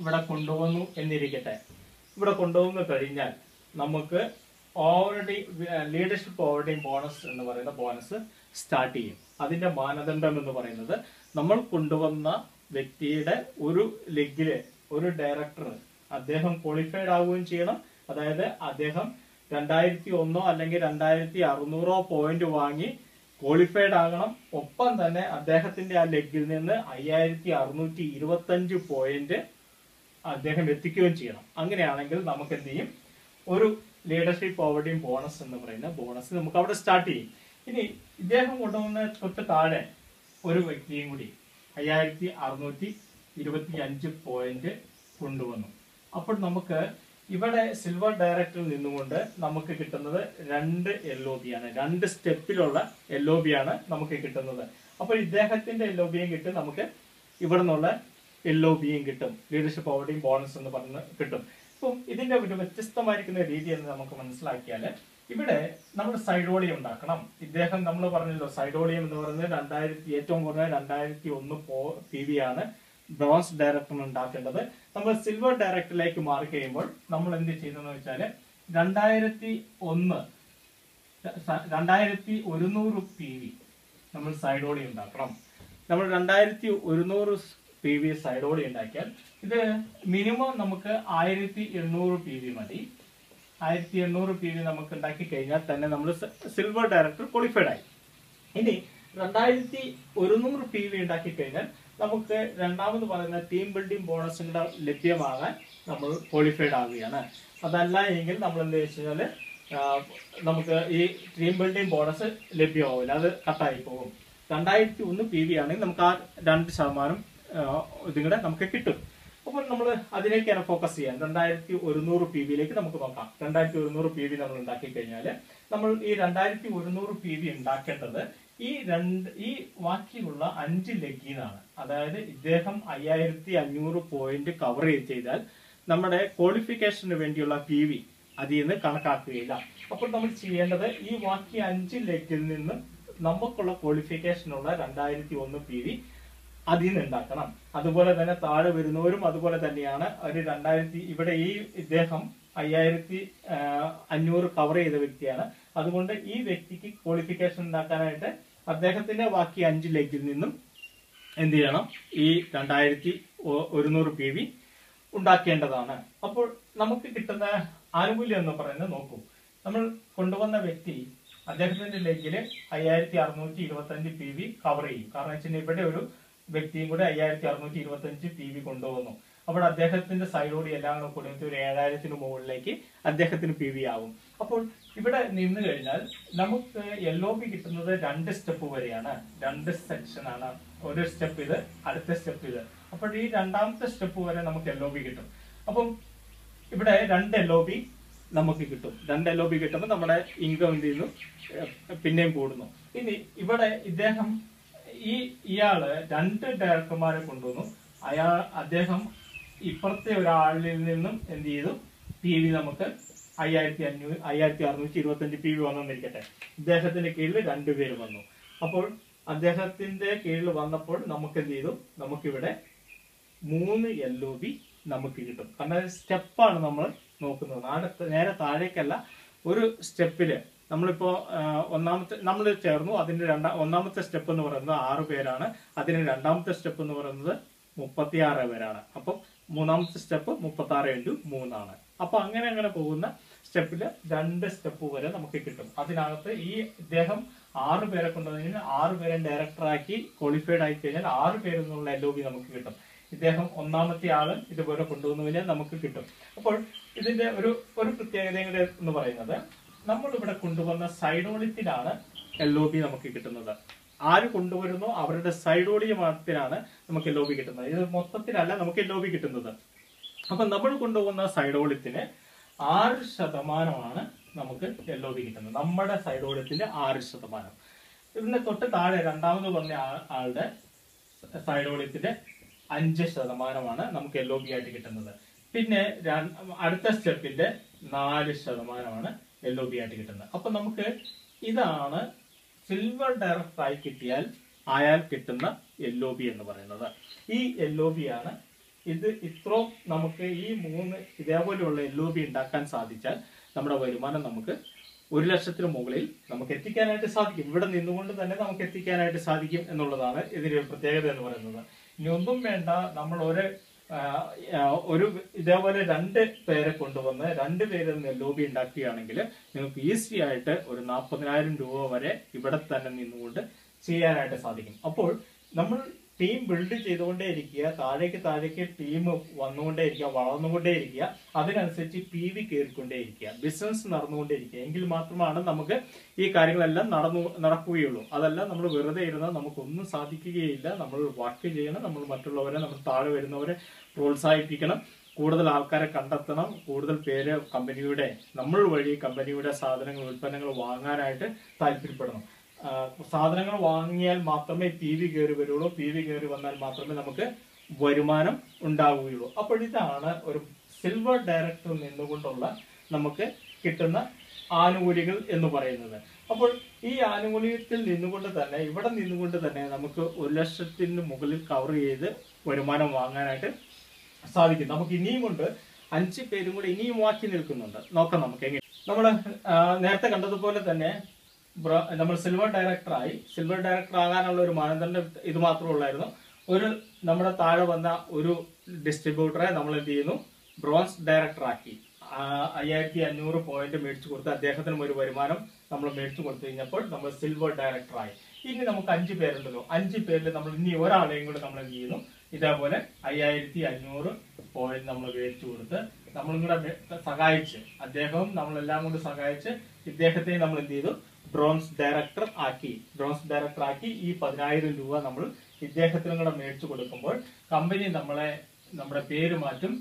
A: ഇവിടെ കൊണ്ടുവന്നു എന്നിരിക്കട്ടെ. ഇവിടെ കൊണ്ടുവന്നു കഴിഞ്ഞാൽ നമുക്ക് ഓൾറെഡി ലീഡർഷിപ്പ് ഓൾറെഡി ബോണസ് എന്ന് പറയുന്ന ബോണസ് സ്റ്റാർട്ട് ചെയ്യും. അതിന്റെ മാനദണ്ഡം എന്ന് പറയുന്നത് നമ്മൾ കൊണ്ടുവന്ന വ്യക്തിയുടെ ഒരു ലെഗിൽ ഒരു ഡയറക്ടർ അദ്ദേഹം ക്വാളിഫൈഡ് ആവുകയും ചെയ്യണം. അതായത് അദ്ദേഹം രണ്ടായിരത്തി ഒന്നോ അല്ലെങ്കിൽ രണ്ടായിരത്തി അറുന്നൂറോ പോയിന്റ് വാങ്ങി ക്വാളിഫൈഡ് ആകണം. ഒപ്പം തന്നെ അദ്ദേഹത്തിന്റെ ആ ലെഗിൽ നിന്ന് അയ്യായിരത്തി അറുന്നൂറ്റി ഇരുപത്തി അഞ്ച് പോയിന്റ് അദ്ദേഹം എത്തിക്കുകയും ചെയ്യണം. അങ്ങനെയാണെങ്കിൽ നമുക്ക് എന്ത് ചെയ്യും? ഒരു ലീഡർഷിപ്പ് പോവർട്ടിയും ബോണസ് എന്ന് പറയുന്ന ബോണസ് നമുക്ക് അവിടെ സ്റ്റാർട്ട് ചെയ്യും. ഇനി ഇദ്ദേഹം കൊണ്ടുവന്ന തൊട്ട് താഴെ ഒരു വ്യക്തിയും കൂടി അയ്യായിരത്തി അറുന്നൂറ്റി ഇരുപത്തി അഞ്ച് പോയിന്റ് കൊണ്ടുവന്നു. അപ്പോൾ നമുക്ക് ഇവിടെ സിൽവർ ഡയറക്ടറിൽ നിന്നുകൊണ്ട് നമുക്ക് കിട്ടുന്നത് രണ്ട് എൽ ഒ ബി ആണ്. രണ്ട് സ്റ്റെപ്പിലുള്ള എൽ ഒ ബി ആണ് നമുക്ക് കിട്ടുന്നത്. അപ്പോൾ ഇദ്ദേഹത്തിന്റെ എൽ ഒ ബിയും കിട്ടും നമുക്ക് ഇവിടെ നിന്നുള്ള എൽ ഒ ബിയും കിട്ടും. ലീഡർഷിപ്പ് അവാർഡിയും ബോണസ് എന്ന് പറഞ്ഞ് കിട്ടും. അപ്പം ഇതിന്റെ ഒരു വ്യത്യസ്തമായിരിക്കുന്ന രീതി എന്ന് നമുക്ക് മനസ്സിലാക്കിയാൽ ഇവിടെ നമ്മൾ സൈഡോളിയം ഉണ്ടാക്കണം. ഇദ്ദേഹം നമ്മൾ പറഞ്ഞല്ലോ സൈഡോളിയം എന്ന് പറയുന്നത് രണ്ടായിരത്തി ഏറ്റവും കുറഞ്ഞ രണ്ടായിരത്തി ഒന്ന് പി വി ആണ് ബ്രോൺസ് ഡയറക്ടർ ഉണ്ടാക്കേണ്ടത്. നമ്മൾ സിൽവർ ഡയറക്ടറിലേക്ക് മാറി കഴിയുമ്പോൾ നമ്മൾ എന്ത് ചെയ്യുന്നതെന്ന് വെച്ചാൽ രണ്ടായിരത്തി ഒന്ന് രണ്ടായിരത്തി ഒരുന്നൂറ് പി വി നമ്മൾ സൈഡോളി ഉണ്ടാക്കണം. നമ്മൾ രണ്ടായിരത്തി ഒരുന്നൂറ് പി വി സൈഡോളി ഉണ്ടാക്കിയാൽ ഇത് മിനിമം നമുക്ക് ആയിരത്തി എണ്ണൂറ് പി വി മതി. ആയിരത്തി എണ്ണൂറ് പി വി നമുക്ക് ഉണ്ടാക്കി കഴിഞ്ഞാൽ തന്നെ നമ്മൾ സിൽവർ ഡയറക്ടർ ക്വാളിഫൈഡ് ആയി. ഇനി രണ്ടായിരത്തി ഒരുന്നൂറ് പി വി ഉണ്ടാക്കി കഴിഞ്ഞാൽ നമുക്ക് രണ്ടാമത് പറയുന്ന ടീം ബിൽഡിംഗ് ബോണസിന്റെ ലഭ്യമാകാൻ നമ്മൾ ക്വാളിഫൈഡ് ആവുകയാണ്. അതല്ല എങ്കിൽ നമ്മൾ എന്താ വെച്ച് നമുക്ക് ഈ ടീം ബിൽഡിംഗ് ബോണസ് ലഭ്യമാവില്ല. അത് കട്ടായി പോകും. രണ്ടായിരത്തി ഒന്ന് പി വി ആണെങ്കിൽ നമുക്ക് ആ രണ്ട് ശതമാനം ഇതിങ്ങടെ നമുക്ക് കിട്ടും. അപ്പോൾ നമ്മൾ അതിലേക്കാണ് ഫോക്കസ് ചെയ്യാം രണ്ടായിരത്തി ഒരുന്നൂറ് പി വിയിലേക്ക് നമുക്ക് നോക്കാം. രണ്ടായിരത്തി ഒരുന്നൂറ് പി വി നമ്മൾ ഉണ്ടാക്കി കഴിഞ്ഞാൽ നമ്മൾ ഈ രണ്ടായിരത്തി ഒരുന്നൂറ് പി വി ഉണ്ടാക്കേണ്ടത് ഈ രണ്ട് ഈ ബാക്കിയുള്ള അഞ്ച് ലഗീനാണ്. അതായത് ഇദ്ദേഹം അയ്യായിരത്തി അഞ്ഞൂറ് പോയിന്റ് കവർ ചെയ്താൽ നമ്മുടെ ക്വാളിഫിക്കേഷന് വേണ്ടിയുള്ള പി വി അതിൽ നിന്ന് കണക്കാക്കുകയില്ല. അപ്പോൾ നമ്മൾ ചെയ്യേണ്ടത് ഈ ബാക്കി അഞ്ച് ലെഗിൽ നിന്ന് നമുക്കുള്ള ക്വാളിഫിക്കേഷനുള്ള രണ്ടായിരത്തി ഒന്ന് പി വി അതിൽ ഉണ്ടാക്കണം അതുപോലെ തന്നെ താഴെ വരുന്നവരും അതുപോലെ തന്നെയാണ്. ഒരു രണ്ടായിരത്തി ഇവിടെ ഈ ഇദ്ദേഹം അയ്യായിരത്തി അഞ്ഞൂറ് കവർ ചെയ്ത വ്യക്തിയാണ്. അതുകൊണ്ട് ഈ വ്യക്തിക്ക് ക്വാളിഫിക്കേഷൻ ഉണ്ടാക്കാനായിട്ട് അദ്ദേഹത്തിന്റെ ബാക്കി അഞ്ച് ലെഗിൽ നിന്നും എന്ത് ചെയ്യണം? ഈ രണ്ടായിരത്തി ഒരുന്നൂറ് പി വി ഉണ്ടാക്കേണ്ടതാണ്. അപ്പോൾ നമുക്ക് കിട്ടുന്ന ആനുകൂല്യം എന്ന് പറയുന്നത് നോക്കൂ. നമ്മൾ കൊണ്ടുവന്ന വ്യക്തി അദ്ദേഹത്തിന്റെ ലെഗിൽ അയ്യായിരത്തി അറുന്നൂറ്റി ഇരുപത്തി അഞ്ച് പി വി കവർ ചെയ്യും. കാരണം വെച്ചാൽ ഇവിടെ ഒരു വ്യക്തിയും കൂടെ അയ്യായിരത്തി അറുന്നൂറ്റി ഇരുപത്തി അഞ്ച് പി വി കൊണ്ടുവന്നു. അപ്പോൾ അദ്ദേഹത്തിന്റെ സൈഡോടി എല്ലാം കൂടെ കൊടുത്ത് ഒരു ഏഴായിരത്തിന് മുകളിലേക്ക് അദ്ദേഹത്തിന് പി വി ആവും. അപ്പോൾ ഇവിടെ നിന്ന് കഴിഞ്ഞാൽ നമുക്ക് എൽ ഒ പി കിട്ടുന്നത് രണ്ട് സ്റ്റെപ്പ് വരെയാണ്. രണ്ട് സെക്ഷൻ ആണ്. ഒരു സ്റ്റെപ്പ് ഇത് അടുത്ത സ്റ്റെപ്പ് ഇത്. അപ്പോൾ ഈ രണ്ടാമത്തെ സ്റ്റെപ്പ് വരെ നമുക്ക് എൽ ഒ പി കിട്ടും. അപ്പം ഇവിടെ രണ്ട് എൽ ഒ പി നമുക്ക് കിട്ടും. രണ്ട് എൽ ഒ പി കിട്ടുമ്പോൾ നമ്മുടെ ഇൻകം എന്ത് ചെയ്യുന്നു? പിന്നെയും കൂടുന്നു. ഇനി ഇവിടെ ഇദ്ദേഹം ഈ ഇയാൾ രണ്ട് ഡയറക്ടർമാരെ കൊണ്ടുവന്നു. അയാൾ അദ്ദേഹം ഇപ്പുറത്തെ ഒരാളിൽ നിന്നും എന്ത് ചെയ്തു? ടി വി നമുക്ക് അയ്യായിരത്തി അഞ്ഞൂറ് അയ്യായിരത്തി അറുന്നൂറ്റി ഇരുപത്തി അഞ്ച് ടി വി വന്നെന്നിരിക്കട്ടെ ഇദ്ദേഹത്തിന്റെ കീഴിൽ രണ്ടുപേര് വന്നു. അപ്പോൾ അദ്ദേഹത്തിന്റെ കീഴിൽ വന്നപ്പോൾ നമുക്ക് എന്ത് ചെയ്തു? നമുക്കിവിടെ മൂന്ന് എൽ ഒ ബി നമുക്ക് കിട്ടും. കാരണം സ്റ്റെപ്പാണ് നമ്മൾ നോക്കുന്നത്. നേരെ താഴേക്കല്ല ഒരു സ്റ്റെപ്പിൽ നമ്മളിപ്പോ ആ, ഒന്നാമത്തെ നമ്മൾ ചേർന്നു. അതിന്റെ രണ്ടാം ഒന്നാമത്തെ സ്റ്റെപ്പ് എന്ന് പറയുന്നത് ആറ് പേരാണ്. അതിന് രണ്ടാമത്തെ സ്റ്റെപ്പ് എന്ന് പറയുന്നത് മുപ്പത്തിയാറ് പേരാണ്. അപ്പം മൂന്നാമത്തെ സ്റ്റെപ്പ് മുപ്പത്തി ആറ് ഇന്റു മൂന്നാണ്. അപ്പൊ അങ്ങനെ അങ്ങനെ പോകുന്ന സ്റ്റെപ്പിൽ രണ്ട് സ്റ്റെപ്പ് വരെ നമുക്ക് കിട്ടും. അതിനകത്ത് ഈ ഇദ്ദേഹം ആറ് പേരെ കൊണ്ടുവന്നതിന് ആറ് പേരെ ഡയറക്ടറാക്കി ക്വാളിഫൈഡ് ആയി കഴിഞ്ഞാൽ ആറ് പേരിൽ നിന്നുള്ള എൽ നമുക്ക് കിട്ടും. ഇദ്ദേഹം ഒന്നാമത്തെ ആൾ ഇതുപോലെ കൊണ്ടുവന്നു കഴിഞ്ഞാൽ നമുക്ക് കിട്ടും. അപ്പോൾ ഇതിന്റെ ഒരു ഒരു പ്രത്യേകതയും കൂടെ എന്ന് പറയുന്നത് നമ്മൾ ഇവിടെ കൊണ്ടുവന്ന സൈഡോളിത്തിനാണ് എൽ ഒ ബി നമുക്ക് കിട്ടുന്നത്. ആര് കൊണ്ടുവരുന്നോ? അവരുടെ സൈഡോളിയത്തിനാണ് നമുക്ക് എൽ ഒ ബി കിട്ടുന്നത്. ഇത് മൊത്തത്തിലല്ല നമുക്ക് എൽ ഒ ബി കിട്ടുന്നത്. അപ്പൊ നമ്മൾ കൊണ്ടുപോകുന്ന സൈഡോളിത്തിന് ആറ് ശതമാനമാണ് നമുക്ക് എൽ ഒ ബി കിട്ടുന്നത്. നമ്മുടെ സൈഡോളിത്തിന്റെ ആറ് ശതമാനം. ഇതിന്റെ തൊട്ട് താഴെ രണ്ടാമത് പറഞ്ഞ ആളുടെ സൈഡോളിത്തിന്റെ അഞ്ച് ശതമാനമാണ് നമുക്ക് എൽ ഒ ബി ആയിട്ട് കിട്ടുന്നത്. പിന്നെ അടുത്ത സ്റ്റെപ്പിന്റെ നാല് ശതമാനമാണ് ഒ ബി ആയിട്ട് കിട്ടുന്നത്. അപ്പൊ നമുക്ക് ഇതാണ് സിൽവർ ഡയറക്റ്റ് ആയി കിട്ടിയാൽ അയാൾ കിട്ടുന്ന ഒ ബി എന്ന് പറയുന്നത്. ഈ ഒ ബി ആണ്. ഇത് ഇത്രയും നമുക്ക് ഈ മൂന്ന് ഇതേപോലെയുള്ള ഒ ബി ഉണ്ടാക്കാൻ സാധിച്ചാൽ നമ്മുടെ വരുമാനം നമുക്ക് ഒരു ലക്ഷത്തിന് മുകളിൽ നമുക്ക് എത്തിക്കാനായിട്ട് സാധിക്കും. ഇവിടെ നിന്നുകൊണ്ട് തന്നെ നമുക്ക് എത്തിക്കാനായിട്ട് സാധിക്കും എന്നുള്ളതാണ് ഇതിന്റെ പ്രത്യേകത എന്ന് പറയുന്നത്. ഇനി ഒന്നും വേണ്ട നമ്മൾ ഒരു ഒരു ഇതേപോലെ രണ്ട് പേരെ കൊണ്ടുവന്ന് രണ്ട് പേരിൽ നിന്ന് ലോബി ഉണ്ടാക്കുകയാണെങ്കിൽ നിങ്ങൾക്ക് ഈസി ആയിട്ട് ഒരു നാൽപ്പതിനായിരം രൂപ വരെ ഇവിടെ തന്നെ നിന്നുകൊണ്ട് ചെയ്യാനായിട്ട് സാധിക്കും. അപ്പോൾ നമ്മൾ ടീം ബിൽഡ് ചെയ്തുകൊണ്ടേ ഇരിക്കുക താഴേക്ക് താഴേക്ക് ടീം വന്നുകൊണ്ടേ ഇരിക്കുക വളർന്നുകൊണ്ടേ ഇരിക്കുക അതിനനുസരിച്ച് പി വി കയറിക്കൊണ്ടേ ഇരിക്കുക ബിസിനസ് നടന്നുകൊണ്ടേ ഇരിക്കുക എങ്കിൽ മാത്രമാണ് നമുക്ക് ഈ കാര്യങ്ങളെല്ലാം നടന്നു നടക്കുകയുള്ളൂ. അതല്ല നമ്മൾ വെറുതെ ഇരുന്നാൽ നമുക്കൊന്നും സാധിക്കുകയില്ല. നമ്മൾ വർക്ക് ചെയ്യണം. നമ്മൾ മറ്റുള്ളവരെ നമ്മൾ താഴെ വരുന്നവരെ പ്രോത്സാഹിപ്പിക്കണം. കൂടുതൽ ആൾക്കാരെ കണ്ടെത്തണം. കൂടുതൽ പേര് കമ്പനിയുടെ നമ്മൾ വഴി കമ്പനിയുടെ സാധനങ്ങൾ ഉൽപ്പന്നങ്ങൾ വാങ്ങാനായിട്ട് താല്പര്യപ്പെടണം. സാധനങ്ങൾ വാങ്ങിയാൽ മാത്രമേ പി വി കയറി വരുള്ളൂ. പി വി കയറി വന്നാൽ മാത്രമേ നമുക്ക് വരുമാനം ഉണ്ടാവുകയുള്ളൂ. അപ്പോൾ ഇതാണ് ഒരു സിൽവർ ഡയറക്ടർ നിന്നുകൊണ്ടുള്ള നമുക്ക് കിട്ടുന്ന ആനുകൂല്യങ്ങൾ എന്ന് പറയുന്നത്. അപ്പോൾ ഈ ആനുകൂല്യത്തിൽ നിന്നുകൊണ്ട് തന്നെ ഇവിടെ നിന്നുകൊണ്ട് തന്നെ നമുക്ക് ഒരു ലക്ഷത്തിന് മുകളിൽ കവർ ചെയ്ത് വരുമാനം വാങ്ങാനായിട്ട് സാധിക്കും. നമുക്ക് ഇനിയും കൊണ്ട് അഞ്ച് പേരും കൂടെ ഇനിയും ബാക്കി നിൽക്കുന്നുണ്ട്. നോക്കാം നമുക്ക് എങ്ങനെ നമ്മൾ നേരത്തെ കണ്ടതുപോലെ തന്നെ നമ്മൾ സിൽവർ ഡയറക്ടറായി സിൽവർ ഡയറക്ടർ ആകാനുള്ള ഒരു മാനദണ്ഡം ഇത് മാത്രമേ ഉള്ളായിരുന്നു. ഒരു നമ്മുടെ താഴെ വന്ന ഒരു ഡിസ്ട്രിബ്യൂട്ടറെ നമ്മൾ എന്ത് ചെയ്യുന്നു? ബ്രോൺസ് ഡയറക്ടറാക്കി അയ്യായിരത്തി അഞ്ഞൂറ് പോയിന്റ് മേടിച്ചു കൊടുത്ത് അദ്ദേഹത്തിനും ഒരു വരുമാനം നമ്മൾ മേടിച്ചു കൊടുത്തു കഴിഞ്ഞപ്പോൾ നമ്മൾ സിൽവർ ഡയറക്ടറായി ഇനി നമുക്ക് അഞ്ച് പേരുണ്ടല്ലോ. അഞ്ച് പേരിൽ നമ്മൾ ഇനി ഒരാളെയും കൂടെ നമ്മൾ എന്ത് ചെയ്യുന്നു? ഇതേപോലെ അയ്യായിരത്തി അഞ്ഞൂറ് പോയിന്റ് നമ്മൾ മേടിച്ചു കൊടുത്ത് നമ്മളും കൂടെ സഹായിച്ച് അദ്ദേഹവും നമ്മളെല്ലാം കൂടി സഹായിച്ച് ഇദ്ദേഹത്തെ നമ്മൾ എന്ത് ചെയ്തു? ബ്രോൺസ് ഡയറക്ടർ ആക്കി ബ്രോൺസ് ഡയറക്ടർ ആക്കി ഈ പതിനായിരം രൂപ നമ്മൾ ഇദ്ദേഹത്തിനും കൂടെ മേടിച്ചു കൊടുക്കുമ്പോൾ കമ്പനി നമ്മളെ നമ്മുടെ പേര് മാറ്റും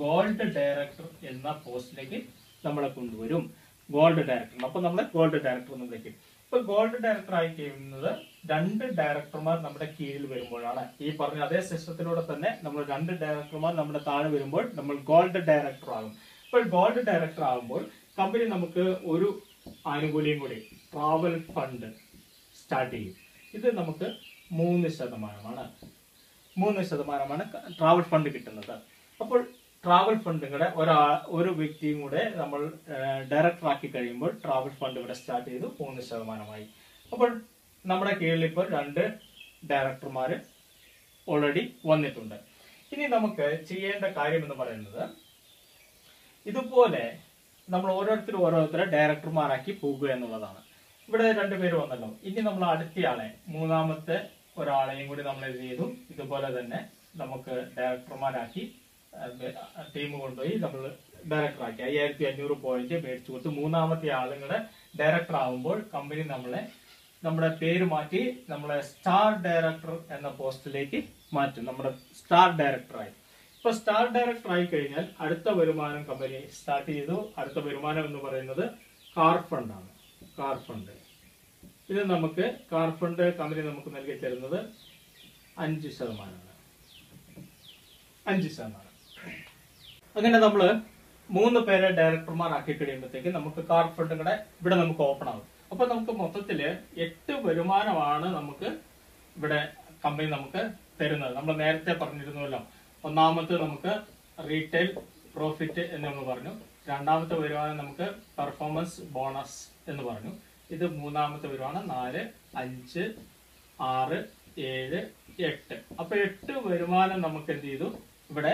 A: ഗോൾഡ് ഡയറക്ടർ എന്ന പോസ്റ്റിലേക്ക് നമ്മളെ കൊണ്ടുവരും. ഗോൾഡ് ഡയറക്ടർ അപ്പൊ നമ്മളെ ഗോൾഡ് ഡയറക്ടർ എന്ന് വിളിക്കും. ഇപ്പൊ ഗോൾഡ് ഡയറക്ടർ ആയി കഴിയുന്നത് രണ്ട് ഡയറക്ടർമാർ നമ്മുടെ കീഴിൽ വരുമ്പോഴാണ്. ഈ പറഞ്ഞ അതേ സിസ്റ്റത്തിലൂടെ തന്നെ നമ്മൾ രണ്ട് ഡയറക്ടർമാർ നമ്മുടെ താഴെ വരുമ്പോൾ നമ്മൾ ഗോൾഡ് ഡയറക്ടർ ആകും. ഇപ്പോൾ ഗോൾഡ് ഡയറക്ടർ ആകുമ്പോൾ കമ്പനി നമുക്ക് ഒരു ആനുകൂല്യം കൂടി ട്രാവൽ ഫണ്ട് സ്റ്റാർട്ട് ചെയ്യും. ഇത് നമുക്ക് മൂന്ന് ശതമാനമാണ്. മൂന്ന് ശതമാനമാണ് ട്രാവൽ ഫണ്ട് കിട്ടുന്നത്. അപ്പോൾ ട്രാവൽ ഫണ്ടുകളെ കൂടെ ഒരാ വ്യക്തിയും കൂടെ നമ്മൾ ഡയറക്ടർ ആക്കി കഴിയുമ്പോൾ ട്രാവൽ ഫണ്ട് ഇവിടെ സ്റ്റാർട്ട് ചെയ്തു മൂന്ന് ശതമാനമായി. അപ്പോൾ നമ്മുടെ കീഴിൽ ഇപ്പോൾ രണ്ട് ഡയറക്ടർമാർ ഓൾറെഡി വന്നിട്ടുണ്ട്. ഇനി നമുക്ക് ചെയ്യേണ്ട കാര്യം എന്ന് പറയുന്നത് ഇതുപോലെ നമ്മൾ ഓരോരുത്തരും ഓരോരുത്തരെ ഡയറക്ടർമാരാക്കി പോകുക എന്നുള്ളതാണ്. ഇവിടെ രണ്ടുപേര് വന്നല്ലോ. ഇനി നമ്മൾ അടുത്തയാളെ മൂന്നാമത്തെ ഒരാളെയും കൂടി നമ്മൾ എന്ത് ചെയ്തു? ഇതുപോലെ തന്നെ നമുക്ക് ഡയറക്ടർമാരാക്കി ടീം കൊണ്ടുപോയി നമ്മൾ ഡയറക്ടറാക്കി. അയ്യായിരത്തി അഞ്ഞൂറ് പോയിന്റ് മേടിച്ചു കൊടുത്തു. മൂന്നാമത്തെ ആളുങ്ങളുടെ ഡയറക്ടർ ആവുമ്പോൾ കമ്പനി നമ്മളെ നമ്മുടെ പേര് മാറ്റി നമ്മളെ സ്റ്റാർ ഡയറക്ടർ എന്ന പോസ്റ്റിലേക്ക് മാറ്റും. നമ്മുടെ സ്റ്റാർ ഡയറക്ടറായി ഇപ്പൊ സ്റ്റാർ ഡയറക്ടറായി കഴിഞ്ഞാൽ അടുത്ത വരുമാനം കമ്പനി സ്റ്റാർട്ട് ചെയ്തു. അടുത്ത വരുമാനം എന്ന് പറയുന്നത് കാർ ഫണ്ടാണ് കാർ ഫണ്ട് ഇത് നമുക്ക് കാർഫണ്ട് കമ്പനി നമുക്ക് നൽകി തരുന്നത് അഞ്ച് ശതമാനമാണ്. അഞ്ച് ശതമാനം. അങ്ങനെ നമ്മൾ മൂന്ന് പേരെ ഡയറക്ടർമാരാക്കി കഴിയുമ്പോഴത്തേക്ക് നമുക്ക് കാർഫണ്ട് ഫണ്ടും കൂടെ ഇവിടെ നമുക്ക് ഓപ്പൺ ആകും അപ്പൊ നമുക്ക് മൊത്തത്തിൽ എട്ട് വരുമാനമാണ് നമുക്ക് ഇവിടെ കമ്പനി നമുക്ക് തരുന്നത്. നമ്മൾ നേരത്തെ പറഞ്ഞിരുന്നല്ലോ. ഒന്നാമത്തെ നമുക്ക് റീറ്റെയിൽ പ്രോഫിറ്റ് എന്ന് നമ്മൾ പറഞ്ഞു. രണ്ടാമത്തെ വരുമാനം നമുക്ക് പെർഫോമൻസ് ബോണസ് എന്ന് പറഞ്ഞു. ഇത് മൂന്നാമത്തെ വരുവാണ്. നാല് അഞ്ച് ആറ് ഏഴ് എട്ട്. അപ്പൊ എട്ട് വരുമാനം നമുക്ക് എന്ത് ചെയ്തു? ഇവിടെ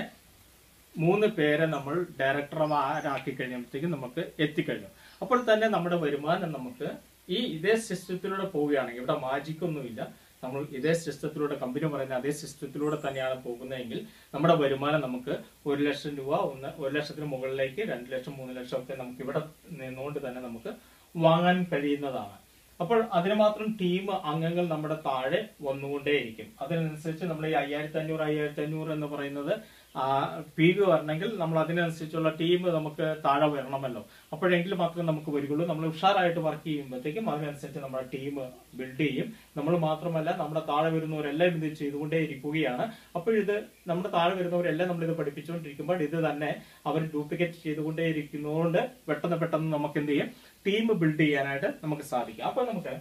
A: മൂന്ന് പേരെ നമ്മൾ ഡയറക്ടർമാരാക്കി കഴിയുമ്പോഴത്തേക്കും നമുക്ക് എത്തിക്കഴിഞ്ഞു. അപ്പോൾ തന്നെ നമ്മുടെ വരുമാനം നമുക്ക് ഈ ഇതേ സിസ്റ്റത്തിലൂടെ പോവുകയാണെങ്കിൽ ഇവിടെ മാജിക്കൊന്നുമില്ല നമ്മൾ ഇതേ സിസ്റ്റത്തിലൂടെ കമ്പനി പറയുന്ന അതേ സിസ്റ്റത്തിലൂടെ തന്നെയാണ് പോകുന്നതെങ്കിൽ നമ്മുടെ വരുമാനം നമുക്ക് ഒരു ലക്ഷം രൂപ ഒന്ന് ഒരു ലക്ഷത്തിന് മുകളിലേക്ക് രണ്ട് ലക്ഷം മൂന്ന് ലക്ഷം ഒക്കെ നമുക്ക് ഇവിടെ നിന്നുകൊണ്ട് തന്നെ നമുക്ക് വാങ്ങാൻ കഴിയുന്നതാണ്. അപ്പോൾ അതിന് മാത്രം ടീം അംഗങ്ങൾ നമ്മുടെ താഴെ വന്നുകൊണ്ടേയിരിക്കും. അതിനനുസരിച്ച് നമ്മൾ ഈ അയ്യായിരത്തി അഞ്ഞൂറ് അയ്യായിരത്തി അഞ്ഞൂറ് എന്ന് പറയുന്നത് പി വി വരണമെങ്കിൽ നമ്മൾ അതിനനുസരിച്ചുള്ള ടീം നമുക്ക് താഴെ വരണമല്ലോ. അപ്പോഴെങ്കിൽ മാത്രമേ നമുക്ക് വരികയുള്ളൂ. നമ്മൾ ഉഷാറായിട്ട് വർക്ക് ചെയ്യുമ്പോഴത്തേക്കും അതിനനുസരിച്ച് നമ്മുടെ ടീം ബിൽഡ് ചെയ്യും. നമ്മൾ മാത്രമല്ല നമ്മുടെ താഴെ വരുന്നവരെല്ലാം ഇത് ചെയ്തുകൊണ്ടേ ഇരിക്കുകയാണ് അപ്പോഴിത് നമ്മുടെ താഴെ വരുന്നവരെല്ലാം നമ്മളിത് പഠിപ്പിച്ചുകൊണ്ടിരിക്കുമ്പോൾ ഇത് തന്നെ അവർ ഡ്യൂപ്ലിക്കേറ്റ് ചെയ്തുകൊണ്ടേ ഇരിക്കുന്നതുകൊണ്ട് പെട്ടെന്ന് പെട്ടെന്ന് നമുക്ക് എന്ത് ചെയ്യും? ടീം ബിൽഡ് ചെയ്യാനായിട്ട് നമുക്ക് സാധിക്കും. അപ്പോൾ നമുക്ക്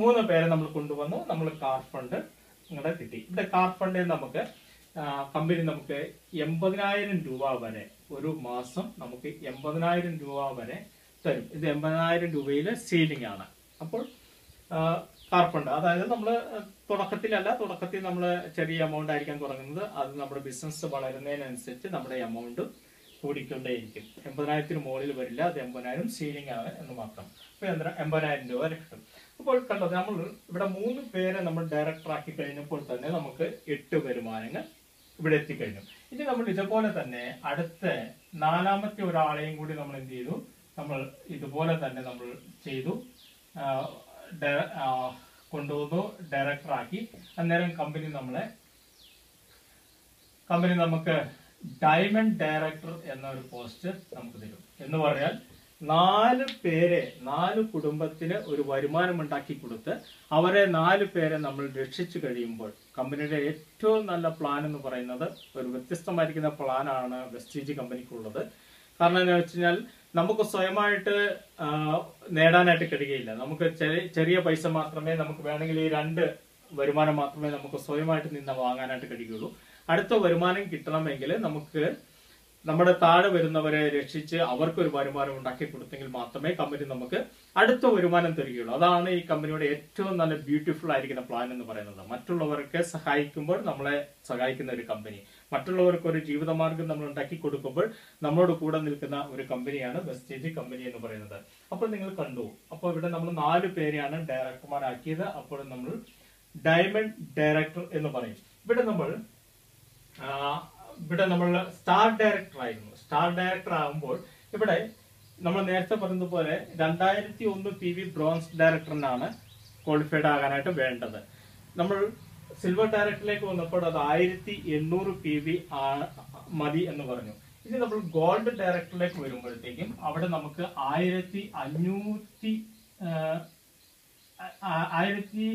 A: മൂന്ന് പേരെ നമ്മൾ കൊണ്ടുവന്നു നമ്മൾ കാർ ഫണ്ട് ഇങ്ങനെ കിട്ടി. ഇവിടെ കാർ ഫണ്ടിൽ നമുക്ക് കമ്പനി നമുക്ക് എൺപതിനായിരം രൂപ വരെ ഒരു മാസം നമുക്ക് എൺപതിനായിരം രൂപ വരെ തരും. ഇത് എൺപതിനായിരം രൂപയിലെ സീലിംഗ് ആണ്. അപ്പോൾ കാർപ്പുണ്ട്. അതായത് നമ്മൾ തുടക്കത്തിലല്ല തുടക്കത്തിൽ നമ്മൾ ചെറിയ എമൗണ്ട് ആയിരിക്കാൻ തുടങ്ങുന്നത്. അത് നമ്മുടെ ബിസിനസ് വളരുന്നതിനനുസരിച്ച് നമ്മുടെ എമൗണ്ട് കൂടിക്കൊണ്ടേയിരിക്കും. എൺപതിനായിരത്തിന് മുകളിൽ വരില്ല അത് എൺപതിനായിരം സീലിംഗ് ആണ് എന്ന് മാത്രം. അപ്പോൾ എൺപതിനായിരം രൂപ കിട്ടും. അപ്പോൾ കണ്ടത് നമ്മൾ ഇവിടെ മൂന്ന് പേരെ നമ്മൾ ഡയറക്ടറാക്കി കഴിഞ്ഞപ്പോൾ തന്നെ നമുക്ക് എട്ട് വരുമാനങ്ങൾ ഇവിടെ എത്തിക്കഴിഞ്ഞു. ഇനി നമ്മൾ ഇതുപോലെ തന്നെ അടുത്ത നാലാമത്തെ ഒരാളെയും കൂടി നമ്മൾ എന്ത് ചെയ്തു? നമ്മൾ ഇതുപോലെ തന്നെ നമ്മൾ ചെയ്തു. കൊണ്ടുവന്നു ഡയറക്ടർ ആക്കി. അന്നേരം കമ്പനി നമ്മളെ കമ്പനി നമുക്ക് ഡയമണ്ട് ഡയറക്ടർ എന്നൊരു പോസ്റ്റ് നമുക്ക് തരും. എന്ന് പറഞ്ഞാൽ നാല് പേരെ നാല് കുടുംബത്തിന് ഒരു വരുമാനം ഉണ്ടാക്കി കൊടുത്ത് അവരെ നാല് പേരെ നമ്മൾ രക്ഷിച്ചു കഴിയുമ്പോൾ കമ്പനിയുടെ ഏറ്റവും നല്ല പ്ലാൻ എന്ന് പറയുന്നത് ഒരു വ്യത്യസ്തമായിരിക്കുന്ന പ്ലാനാണ് വെസ്റ്റീജ് കമ്പനിക്കുള്ളത്. കാരണം എന്താ വെച്ച് കഴിഞ്ഞാൽ നമുക്ക് സ്വയമായിട്ട് നേടാനായിട്ട് കഴിയുകയില്ല. നമുക്ക് ചെറിയ പൈസ മാത്രമേ നമുക്ക് വേണമെങ്കിൽ ഈ രണ്ട് വരുമാനം മാത്രമേ നമുക്ക് സ്വയമായിട്ട് നിന്ന് വാങ്ങാനായിട്ട് കഴിയുള്ളൂ അടുത്ത വരുമാനം കിട്ടണമെങ്കിൽ നമുക്ക് നമ്മുടെ താഴെ വരുന്നവരെ രക്ഷിച്ച് അവർക്ക് ഒരു വരുമാനം ഉണ്ടാക്കി കൊടുത്തെങ്കിൽ മാത്രമേ കമ്പനി നമുക്ക് അടുത്ത വരുമാനം തരികയുള്ളൂ. അതാണ് ഈ കമ്പനിയുടെ ഏറ്റവും നല്ല ബ്യൂട്ടിഫുൾ ആയിരിക്കുന്ന പ്ലാൻ എന്ന് പറയുന്നത്. മറ്റുള്ളവർക്ക് സഹായിക്കുമ്പോൾ നമ്മളെ സഹായിക്കുന്ന ഒരു കമ്പനി. മറ്റുള്ളവർക്ക് ഒരു ജീവിതമാർഗം നമ്മൾ ഉണ്ടാക്കി കൊടുക്കുമ്പോൾ നമ്മളോട് കൂടെ നിൽക്കുന്ന ഒരു കമ്പനിയാണ് വെസ്റ്റേജ് കമ്പനി എന്ന് പറയുന്നത്. അപ്പോൾ നിങ്ങൾ കണ്ടു. അപ്പോൾ ഇവിടെ നമ്മൾ നാല് പേരെയാണ് ഡയറക്ടർമാരാക്കിയത് അപ്പോൾ നമ്മൾ ഡയമണ്ട് ഡയറക്ടർ എന്ന് പറയും. ഇവിടെ നമ്മൾ ഇവിടെ നമ്മൾ സ്റ്റാർ ഡയറക്ടർ ആയിരുന്നു. സ്റ്റാർ ഡയറക്ടർ ആകുമ്പോൾ ഇവിടെ നമ്മൾ നേരത്തെ പറഞ്ഞതുപോലെ രണ്ടായിരത്തി ഒന്ന് പി വി ബ്രോൺസ് ഡയറക്ടറിനാണ് ക്വാളിഫൈഡ് ആകാനായിട്ട് വേണ്ടത്. നമ്മൾ സിൽവർ ഡയറക്ടറിലേക്ക് വന്നപ്പോൾ അത് ആയിരത്തി എണ്ണൂറ് പി വി മതി എന്ന് പറഞ്ഞു. ഇനി നമ്മൾ ഗോൾഡ് ഡയറക്ടറിലേക്ക് വരുമ്പോഴത്തേക്കും അവിടെ നമുക്ക് ആയിരത്തി അഞ്ഞൂറ്റി ആയിരത്തി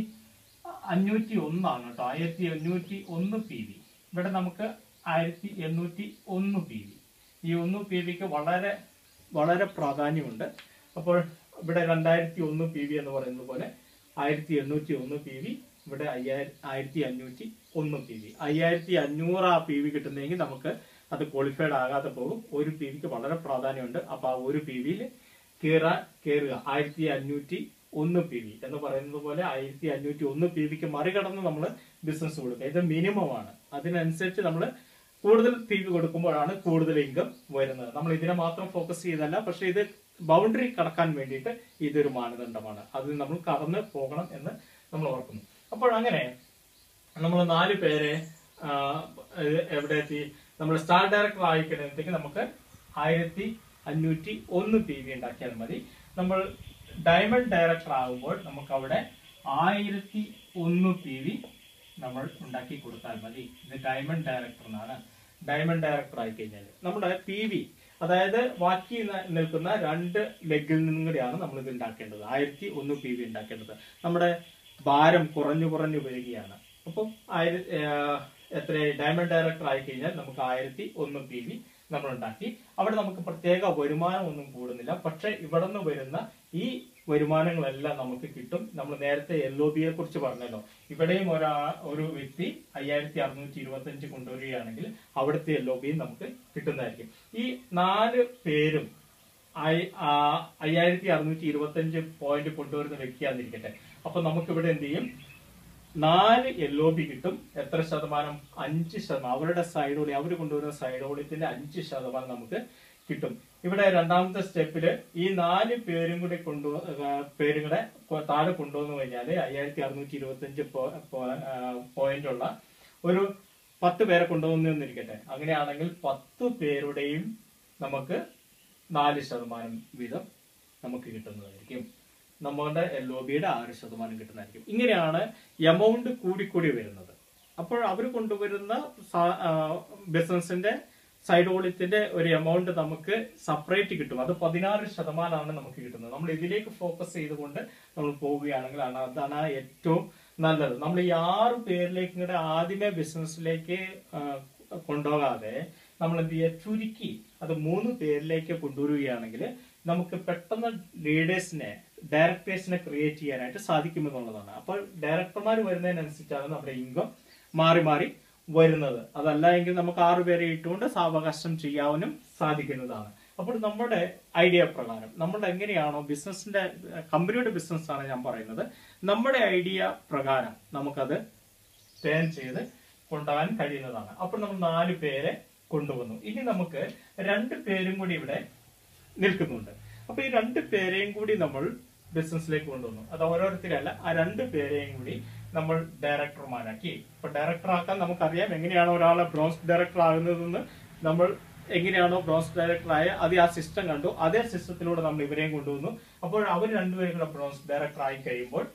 A: അഞ്ഞൂറ്റി ഒന്നാണ് കേട്ടോ. ആയിരത്തി അഞ്ഞൂറ്റി ഒന്ന് പി വി. ഇവിടെ നമുക്ക് ആയിരത്തി എണ്ണൂറ്റി ഒന്ന് പി വി. ഈ ഒന്ന് പി വിക്ക് വളരെ വളരെ പ്രാധാന്യമുണ്ട്. അപ്പോൾ ഇവിടെ രണ്ടായിരത്തി ഒന്ന് പി വി എന്ന് പറയുന്നത് പോലെ ആയിരത്തി എണ്ണൂറ്റി ഒന്ന് പി വി ഇവിടെ അയ്യായിരം ആയിരത്തി അഞ്ഞൂറ്റി ഒന്ന് പി വി. അയ്യായിരത്തി അഞ്ഞൂറ് ആ പി വി കിട്ടുന്നെങ്കിൽ നമുക്ക് അത് ക്വാളിഫൈഡ് ആകാതെ പോകും. ഒരു പി വിക്ക് വളരെ പ്രാധാന്യമുണ്ട്. അപ്പോൾ ആ ഒരു പി വിയിൽ കയറാൻ കയറുക ആയിരത്തി അഞ്ഞൂറ്റി ഒന്ന് പി വി എന്ന് പറയുന്നത് പോലെ ആയിരത്തി അഞ്ഞൂറ്റി ഒന്ന് പി വിക്ക് മറികടന്ന് നമ്മൾ ബിസിനസ് കൊടുക്കുക. ഇത് മിനിമം ആണ്. അതിനനുസരിച്ച് നമ്മൾ കൂടുതൽ പി വി കൊടുക്കുമ്പോഴാണ് കൂടുതൽ ഇൻകം വരുന്നത്. നമ്മൾ ഇതിനെ മാത്രം ഫോക്കസ് ചെയ്തല്ല പക്ഷെ ഇത് ബൗണ്ടറി കടക്കാൻ വേണ്ടിയിട്ട് ഇതൊരു മാനദണ്ഡമാണ്. അതിൽ നമ്മൾ കടന്ന് പോകണം എന്ന് നമ്മൾ ഓർക്കുന്നു. അപ്പോൾ അങ്ങനെ നമ്മൾ നാല് പേരെ എവിടെ എത്തി? നമ്മൾ സ്റ്റാർ ഡയറക്ടർ ആയിക്കഴിഞ്ഞത്തേക്ക് നമുക്ക് ആയിരത്തി അഞ്ഞൂറ്റി ഒന്ന് പി വി ഉണ്ടാക്കിയാൽ മതി. നമ്മൾ ഡയമണ്ട് ഡയറക്ടർ ആകുമ്പോൾ നമുക്ക് അവിടെ ആയിരത്തി ഒന്ന് പി വി നമ്മൾ ഉണ്ടാക്കി കൊടുത്താൽ മതി. ഇത് ഡയമണ്ട് ഡയറക്ടർ എന്നാണ്. ഡയമണ്ട് ഡയറക്ടർ ആയി കഴിഞ്ഞാൽ നമ്മുടെ പി വി അതായത് ബാക്കി നിൽക്കുന്ന രണ്ട് ലെഗിൽ നിന്നും കൂടിയാണ് നമ്മൾ ഇത് ഉണ്ടാക്കേണ്ടത്. ആയിരത്തി ഒന്ന് പി വി ഉണ്ടാക്കേണ്ടത്. നമ്മുടെ ഭാരം കുറഞ്ഞു കുറഞ്ഞു വരികയാണ്. അപ്പം ആയിര എത്ര ഡയമണ്ട് ഡയറക്ടർ ആയി കഴിഞ്ഞാൽ നമുക്ക് ആയിരത്തി ഒന്ന് പി വി നമ്മൾ ഉണ്ടാക്കി. അവിടെ നമുക്ക് പ്രത്യേക വരുമാനം ഒന്നും കൂടുന്നില്ല. പക്ഷെ ഇവിടെ നിന്ന് വരുന്ന ഈ വരുമാനങ്ങളെല്ലാം നമുക്ക് കിട്ടും. നമ്മൾ നേരത്തെ എൽ ഒ ബിയെ കുറിച്ച് പറഞ്ഞല്ലോ. ഇവിടെയും ഒരാ ഒരു വ്യക്തി അയ്യായിരത്തി അറുന്നൂറ്റി ഇരുപത്തി അഞ്ച് കൊണ്ടുവരികയാണെങ്കിൽ അവിടുത്തെ എൽ ഒ ബിയും നമുക്ക് കിട്ടുന്നതായിരിക്കും. ഈ നാല് പേരും അയ്യായിരത്തി അറുന്നൂറ്റി ഇരുപത്തി അഞ്ച് പോയിന്റ് കൊണ്ടുവരുന്ന വ്യക്തിയാന്നിരിക്കട്ടെ. അപ്പൊ നമുക്ക് ഇവിടെ എന്ത് ചെയ്യും? നാല് എൽ ഒ ബി കിട്ടും. എത്ര ശതമാനം? അഞ്ച് ശതമാനം. അവരുടെ സൈഡോളി അവർ കൊണ്ടുവരുന്ന സൈഡോളിത്തിന്റെ അഞ്ച് ശതമാനം നമുക്ക് കിട്ടും. ഇവിടെ രണ്ടാമത്തെ സ്റ്റെപ്പിൽ ഈ നാല് പേരും കൂടി കൊണ്ടു പേരും കൂടെ താഴെ കൊണ്ടുവന്നു കഴിഞ്ഞാൽ അയ്യായിരത്തി അറുന്നൂറ്റി ഇരുപത്തി അഞ്ച് പോയിന്റ് ഉള്ള ഒരു പത്ത് പേരെ കൊണ്ടുവന്നു എന്നിരിക്കട്ടെ. അങ്ങനെയാണെങ്കിൽ പത്ത് പേരുടെയും നമുക്ക് നാല് ശതമാനം വീതം നമുക്ക് കിട്ടുന്നതായിരിക്കും. നമ്മളുടെ എൽ ഒ ബിയുടെ ആറ് ശതമാനം കിട്ടുന്നതായിരിക്കും. ഇങ്ങനെയാണ് എമൗണ്ട് കൂടിക്കൂടി വരുന്നത്. അപ്പോൾ അവർ കൊണ്ടുവരുന്ന ബിസിനസിന്റെ സൈഡ് ഓളിത്തിന്റെ ഒരു എമൗണ്ട് നമുക്ക് സെപ്പറേറ്റ് കിട്ടും. അത് പതിനാറ് ശതമാനമാണ് നമുക്ക് കിട്ടുന്നത്. നമ്മൾ ഇതിലേക്ക് ഫോക്കസ് ചെയ്തുകൊണ്ട് നമ്മൾ പോവുകയാണെങ്കിൽ അതാണ് ഏറ്റവും നല്ലത്. നമ്മൾ ഈ ആറ് പേരിലേക്കും കൂടെ ആദ്യമേ ബിസിനസ്സിലേക്ക് കൊണ്ടുപോകാതെ നമ്മൾ എന്ത് ചെയ്യുക? ചുരുക്കി അത് മൂന്ന് പേരിലേക്ക് കൊണ്ടുവരികയാണെങ്കിൽ നമുക്ക് പെട്ടെന്ന് ലീഡേഴ്സിനെ ഡയറക്ടേഴ്സിനെ ക്രിയേറ്റ് ചെയ്യാനായിട്ട് സാധിക്കുമെന്നുള്ളതാണ്. അപ്പോൾ ഡയറക്ടർമാർ വരുന്നതിനനുസരിച്ചാണ് നമ്മുടെ ഇൻകം മാറി മാറി വരുന്നത്. അതല്ല എങ്കിൽ നമുക്ക് ആറു പേരെ ഇട്ടുകൊണ്ട് സാവകാശം ചെയ്യാവുന്നതും സാധിക്കുന്നതാണ്. അപ്പോൾ നമ്മുടെ ഐഡിയ പ്രകാരം നമ്മൾ എങ്ങനെയാണോ ബിസിനസിന്റെ കമ്പനിയുടെ ബിസിനസ് ആണ് ഞാൻ പറയുന്നത്. നമ്മുടെ ഐഡിയ പ്രകാരം നമുക്കത് പ്ലാൻ ചെയ്ത് കൊണ്ടുപോകാൻ കഴിയുന്നതാണ്. അപ്പോൾ നമ്മൾ നാല് പേരെ കൊണ്ടുവന്നു. ഇനി നമുക്ക് രണ്ട് പേരും കൂടി ഇവിടെ നിൽക്കുന്നുണ്ട്. അപ്പൊ ഈ രണ്ട് പേരെയും കൂടി നമ്മൾ ബിസിനസ്സിലേക്ക് കൊണ്ടുവന്നു. അത് ഓരോരുത്തരല്ല ആ രണ്ട് പേരെയും കൂടി നമ്മൾ ഡയറക്ടർമാരാക്കി ഇപ്പൊ ഡയറക്ടർ ആക്കാൻ നമുക്കറിയാം എങ്ങനെയാണ് ഒരാളെ ബ്രോൺസ് ഡയറക്ടർ ആകുന്നതെന്ന്. നമ്മൾ എങ്ങനെയാണോ ബ്രോൺസ് ആയ അത് ആ സിസ്റ്റം കണ്ടു. അതേ സിസ്റ്റത്തിലൂടെ നമ്മൾ ഇവരെയും കൊണ്ടുവന്നു. അപ്പോൾ അവർ രണ്ടുപേരും കൂടെ ബ്രോൺസ് ഡയറക്ടർ ആയി കഴിയുമ്പോൾ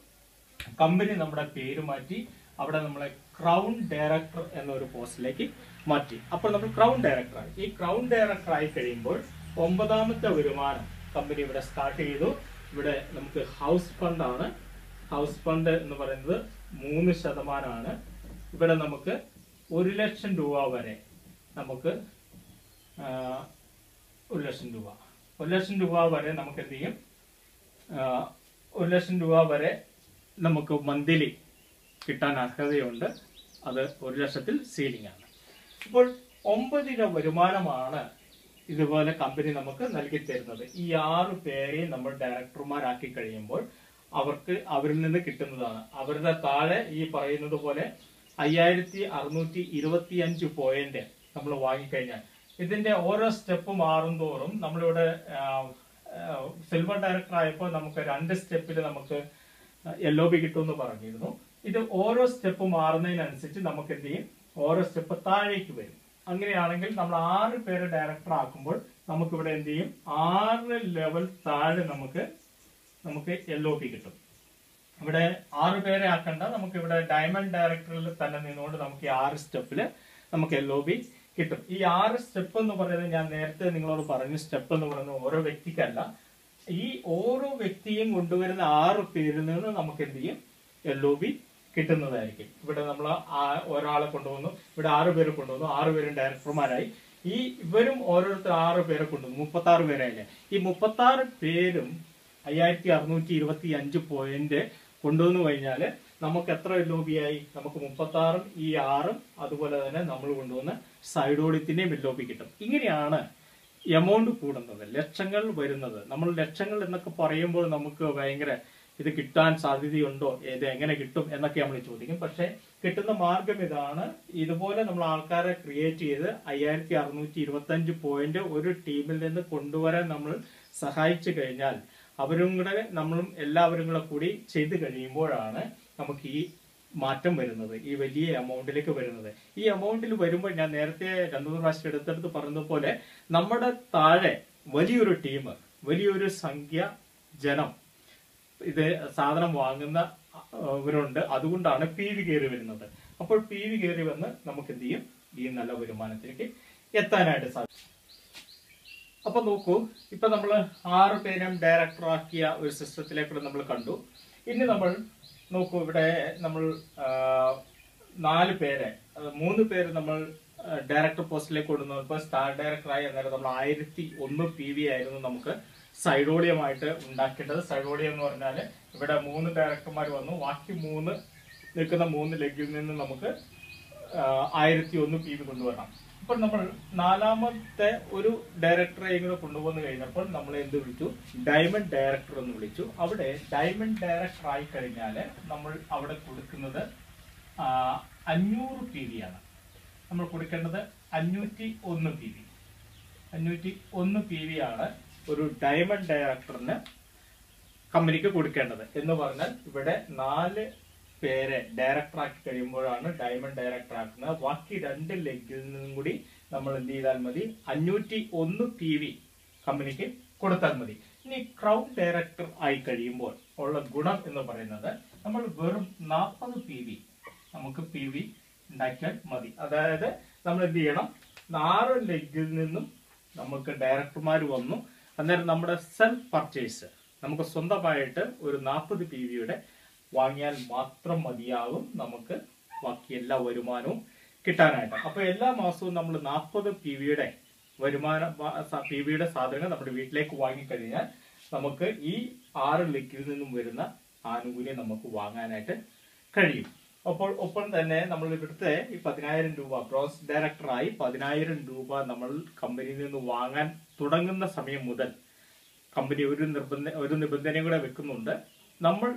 A: കമ്പനി നമ്മുടെ പേര് മാറ്റി അവിടെ നമ്മളെ ക്രൗൺ ഡയറക്ടർ എന്നൊരു പോസ്റ്റിലേക്ക് മാറ്റി. അപ്പോൾ നമ്മൾ ക്രൗൺ ഡയറക്ടർ ആയി ഈ ക്രൗൺ ഡയറക്ടർ ആയി കഴിയുമ്പോൾ ഒമ്പതാമത്തെ വരുമാനം കമ്പനി ഇവിടെ സ്റ്റാർട്ട് ചെയ്തു. ഇവിടെ നമുക്ക് ഹൗസ് ഫണ്ട് ആണ്. ഹൗസ് ഫണ്ട് എന്ന് പറയുന്നത് മൂന്ന് ശതമാനമാണ് ഇവിടെ നമുക്ക് ഒരു ലക്ഷം രൂപ വരെ നമുക്ക് ഒരു ലക്ഷം രൂപ. ഒരു ലക്ഷം രൂപ വരെ നമുക്ക് എന്ത് ചെയ്യും? ഒരു ലക്ഷം രൂപ വരെ നമുക്ക് മന്ത്ലി കിട്ടാൻ അർഹതയുണ്ട്. അത് ഒരു ലക്ഷത്തിൽ സീലിംഗ് ആണ്. ഇപ്പോൾ ഒമ്പതിര വരുമാനമാണ് ഇതുപോലെ കമ്പനി നമുക്ക് നൽകി തരുന്നത് ഈ ആറ് പേരെയും നമ്മൾ ഡയറക്ടർമാരാക്കി കഴിയുമ്പോൾ അവർക്ക് അവരിൽ നിന്ന് കിട്ടുന്നതാണ്. അവരുടെ താഴെ ഈ പറയുന്നത് പോലെ അയ്യായിരത്തി അറുന്നൂറ്റി ഇരുപത്തി അഞ്ച് പോയിന്റ് നമ്മൾ വാങ്ങിക്കഴിഞ്ഞാൽ. ഇതിന്റെ ഓരോ സ്റ്റെപ്പ് മാറും തോറും നമ്മളിവിടെ സിൽവർ ഡയറക്ടർ ആയപ്പോൾ നമുക്ക് രണ്ട് സ്റ്റെപ്പിൽ നമുക്ക് ഒ ബി കിട്ടുമെന്ന് പറഞ്ഞിരുന്നു. ഇത് ഓരോ സ്റ്റെപ്പ് മാറുന്നതിനനുസരിച്ച് നമുക്ക് എന്ത് ചെയ്യും? ഓരോ സ്റ്റെപ്പ് താഴേക്ക് വരും. അങ്ങനെയാണെങ്കിൽ നമ്മൾ ആറ് പേര് ഡയറക്ടർ ആക്കുമ്പോൾ നമുക്കിവിടെ എന്ത് ചെയ്യും? ആറ് ലെവൽ താഴെ നമുക്ക് നമുക്ക് എൽ ഒ പി കിട്ടും. ഇവിടെ ആറ് പേരെ ആക്കണ്ട. നമുക്ക് ഇവിടെ ഡയമണ്ട് ഡയറക്ടറിൽ തന്നെ നിന്നുകൊണ്ട് നമുക്ക് ഈ ആറ് സ്റ്റെപ്പിൽ നമുക്ക് എൽ ഒ ബി കിട്ടും. ഈ ആറ് സ്റ്റെപ്പ് എന്ന് പറയുന്നത് ഞാൻ നേരത്തെ നിങ്ങളോട് പറഞ്ഞു. സ്റ്റെപ്പ് എന്ന് പറയുന്നത് ഓരോ വ്യക്തിക്കല്ല. ഈ ഓരോ വ്യക്തിയും കൊണ്ടുവരുന്ന ആറ് പേരിൽ നിന്ന് നമുക്ക് എന്ത് ചെയ്യും? എൽ ഒ ബി കിട്ടുന്നതായിരിക്കും. ഇവിടെ നമ്മൾ ഒരാളെ കൊണ്ടുവന്നു. ഇവിടെ ആറ് പേരെ കൊണ്ടുവന്നു. ആറ് പേരും ഡയറക്ടർമാരായി ഈ ഇവരും ഓരോരുത്തർ ആറ് പേരെ കൊണ്ടുവന്നു. മുപ്പത്തി ആറ് പേരായില്ലേ? ഈ മുപ്പത്തി ആറ് പേരും അയ്യായിരത്തി അറുന്നൂറ്റി ഇരുപത്തി അഞ്ച് പോയിന്റ് കൊണ്ടുവന്നു കഴിഞ്ഞാൽ നമുക്ക് എത്ര ലോബിയായി? നമുക്ക് മുപ്പത്തി ആറും ഈ ആറും അതുപോലെ തന്നെ നമ്മൾ കൊണ്ടുവന്ന എൽ ഒ ബി കിട്ടും. ഇങ്ങനെയാണ് എമൗണ്ട് കൂടുന്നത്. ലക്ഷങ്ങൾ വരുന്നത്. നമ്മൾ ലക്ഷങ്ങൾ എന്നൊക്കെ പറയുമ്പോൾ നമുക്ക് ഭയങ്കര ഇത് കിട്ടാൻ സാധ്യതയുണ്ടോ? ഇത് എങ്ങനെ കിട്ടും എന്നൊക്കെ നമ്മൾ ചോദിക്കും. പക്ഷെ കിട്ടുന്ന മാർഗം ഇതാണ്. ഇതുപോലെ നമ്മൾ ആൾക്കാരെ ക്രിയേറ്റ് ചെയ്ത് അയ്യായിരത്തി അറുന്നൂറ്റി ഇരുപത്തി അഞ്ച് പോയിന്റ് ഒരു ടീമിൽ നിന്ന് കൊണ്ടുവരാൻ നമ്മൾ സഹായിച്ചു കഴിഞ്ഞാൽ അവരും കൂടെ നമ്മളും എല്ലാവരും കൂടെ കൂടി ചെയ്ത് കഴിയുമ്പോഴാണ് നമുക്ക് ഈ മാറ്റം വരുന്നത് ഈ വലിയ എമൗണ്ടിലേക്ക് വരുന്നത്. ഈ എമൗണ്ടിൽ വരുമ്പോൾ ഞാൻ നേരത്തെ രണ്ടു പ്രാവശ്യം എടുത്തെടുത്ത് പറഞ്ഞതുപോലെ നമ്മുടെ താഴെ വലിയൊരു ടീം വലിയൊരു സംഖ്യ ജനം ഇത് സാധനം വാങ്ങുന്ന ഇവരുണ്ട്. അതുകൊണ്ടാണ് പി വി കയറി വരുന്നത്. അപ്പോൾ പി വി കയറി വന്ന് നമുക്ക് എന്ത് ചെയ്യും? ഈ നല്ല വരുമാനത്തിലേക്ക് എത്താനായിട്ട് സാധിക്കും. അപ്പൊ നോക്കൂ ഇപ്പൊ നമ്മൾ ആറ് പേരും ഡയറക്ടർ ആക്കിയ ഒരു സിസ്റ്റത്തിലേക്ക് നമ്മൾ കണ്ടു. ഇനി നമ്മൾ നോക്കൂ ഇവിടെ നമ്മൾ നാല് പേരെ മൂന്ന് പേര് നമ്മൾ ഡയറക്ടർ പോസ്റ്റിലേക്ക് ഇപ്പൊ സ്റ്റാർ ഡയറക്ടറായി അന്നേരം നമ്മൾ ആയിരത്തി ഒന്ന് പി വി ആയിരുന്നു നമുക്ക് സൈഡോളിയമായിട്ട് ഉണ്ടാക്കേണ്ടത്. സൈഡോളിയം എന്ന് പറഞ്ഞാൽ ഇവിടെ മൂന്ന് ഡയറക്ടർമാർ വന്നു. ബാക്കി മൂന്ന് നിൽക്കുന്ന മൂന്ന് ലെഗിൽ നിന്ന് നമുക്ക് ആയിരത്തി ഒന്ന് പി വി കൊണ്ടുവരണം. അപ്പോൾ നമ്മൾ നാലാമത്തെ ഒരു ഡയറക്ടറെ ഇങ്ങനെ കൊണ്ടുവന്നു കഴിഞ്ഞപ്പോൾ നമ്മൾ എന്ത് വിളിച്ചു? ഡയമണ്ട് ഡയറക്ടർ എന്ന് വിളിച്ചു. അവിടെ ഡയമണ്ട് ഡയറക്ടർ ആയി കഴിഞ്ഞാൽ നമ്മൾ അവിടെ കൊടുക്കുന്നത് അഞ്ഞൂറ് പി ആണ്. നമ്മൾ കൊടുക്കേണ്ടത് അഞ്ഞൂറ്റി ഒന്ന് പി വി അഞ്ഞൂറ്റി ഒന്ന് പി വി ആണ് ഒരു ഡയമണ്ട് ഡയറക്ടറിന് കമ്പനിക്ക് കൊടുക്കേണ്ടത്. എന്ന് പറഞ്ഞാൽ ഇവിടെ നാല് പേരെ ഡയറക്ടർ ആക്കി കഴിയുമ്പോഴാണ് ഡയമണ്ട് ഡയറക്ടർ ആക്കുന്നത്. ബാക്കി രണ്ട് ലെഗിൽ നിന്നും കൂടി നമ്മൾ എന്ത് ചെയ്താൽ മതി? അഞ്ഞൂറ്റി ഒന്ന് പി വി കമ്പനിക്ക് കൊടുത്താൽ മതി. ഇനി ക്രൗൺ ഡയറക്ടർ ആയി കഴിയുമ്പോൾ ഉള്ള ഗുണം എന്ന് പറയുന്നത് നമ്മൾ വെറും നാൽപ്പത് പി വി നമുക്ക് പി വി ഉണ്ടാക്കിയാൽ മതി. അതായത് നമ്മൾ എന്ത് ചെയ്യണം? ആറ് ലെഗിൽ നിന്നും നമുക്ക് ഡയറക്ടർമാർ വന്നു. അന്നേരം നമ്മുടെ സെൽഫ് പർച്ചേസ് നമുക്ക് സ്വന്തമായിട്ട് ഒരു നാൽപ്പത് പി വിയുടെ വാങ്ങിയാൽ മാത്രം മതിയാകും നമുക്ക് ബാക്കി എല്ലാ വരുമാനവും കിട്ടാനായിട്ട്. അപ്പൊ എല്ലാ മാസവും നമ്മൾ നാൽപ്പത് പി വിയുടെ വരുമാന പി വിയുടെ സാധനങ്ങൾ നമ്മുടെ വീട്ടിലേക്ക് വാങ്ങിക്കഴിഞ്ഞാൽ നമുക്ക് ഈ ആറ് ലിക്കിൽ നിന്നും വരുന്ന ആനുകൂല്യം നമുക്ക് വാങ്ങാനായിട്ട് കഴിയും. അപ്പോൾ ഒപ്പം തന്നെ നമ്മൾ ഇവിടുത്തെ ഈ പതിനായിരം രൂപ പ്രോസ് ഡയറക്ടറായി പതിനായിരം രൂപ നമ്മൾ കമ്പനിയിൽ നിന്ന് വാങ്ങാൻ തുടങ്ങുന്ന സമയം മുതൽ കമ്പനി ഒരു നിർബന്ധ ഒരു നിബന്ധനയും കൂടെ വെക്കുന്നുണ്ട്. നമ്മൾ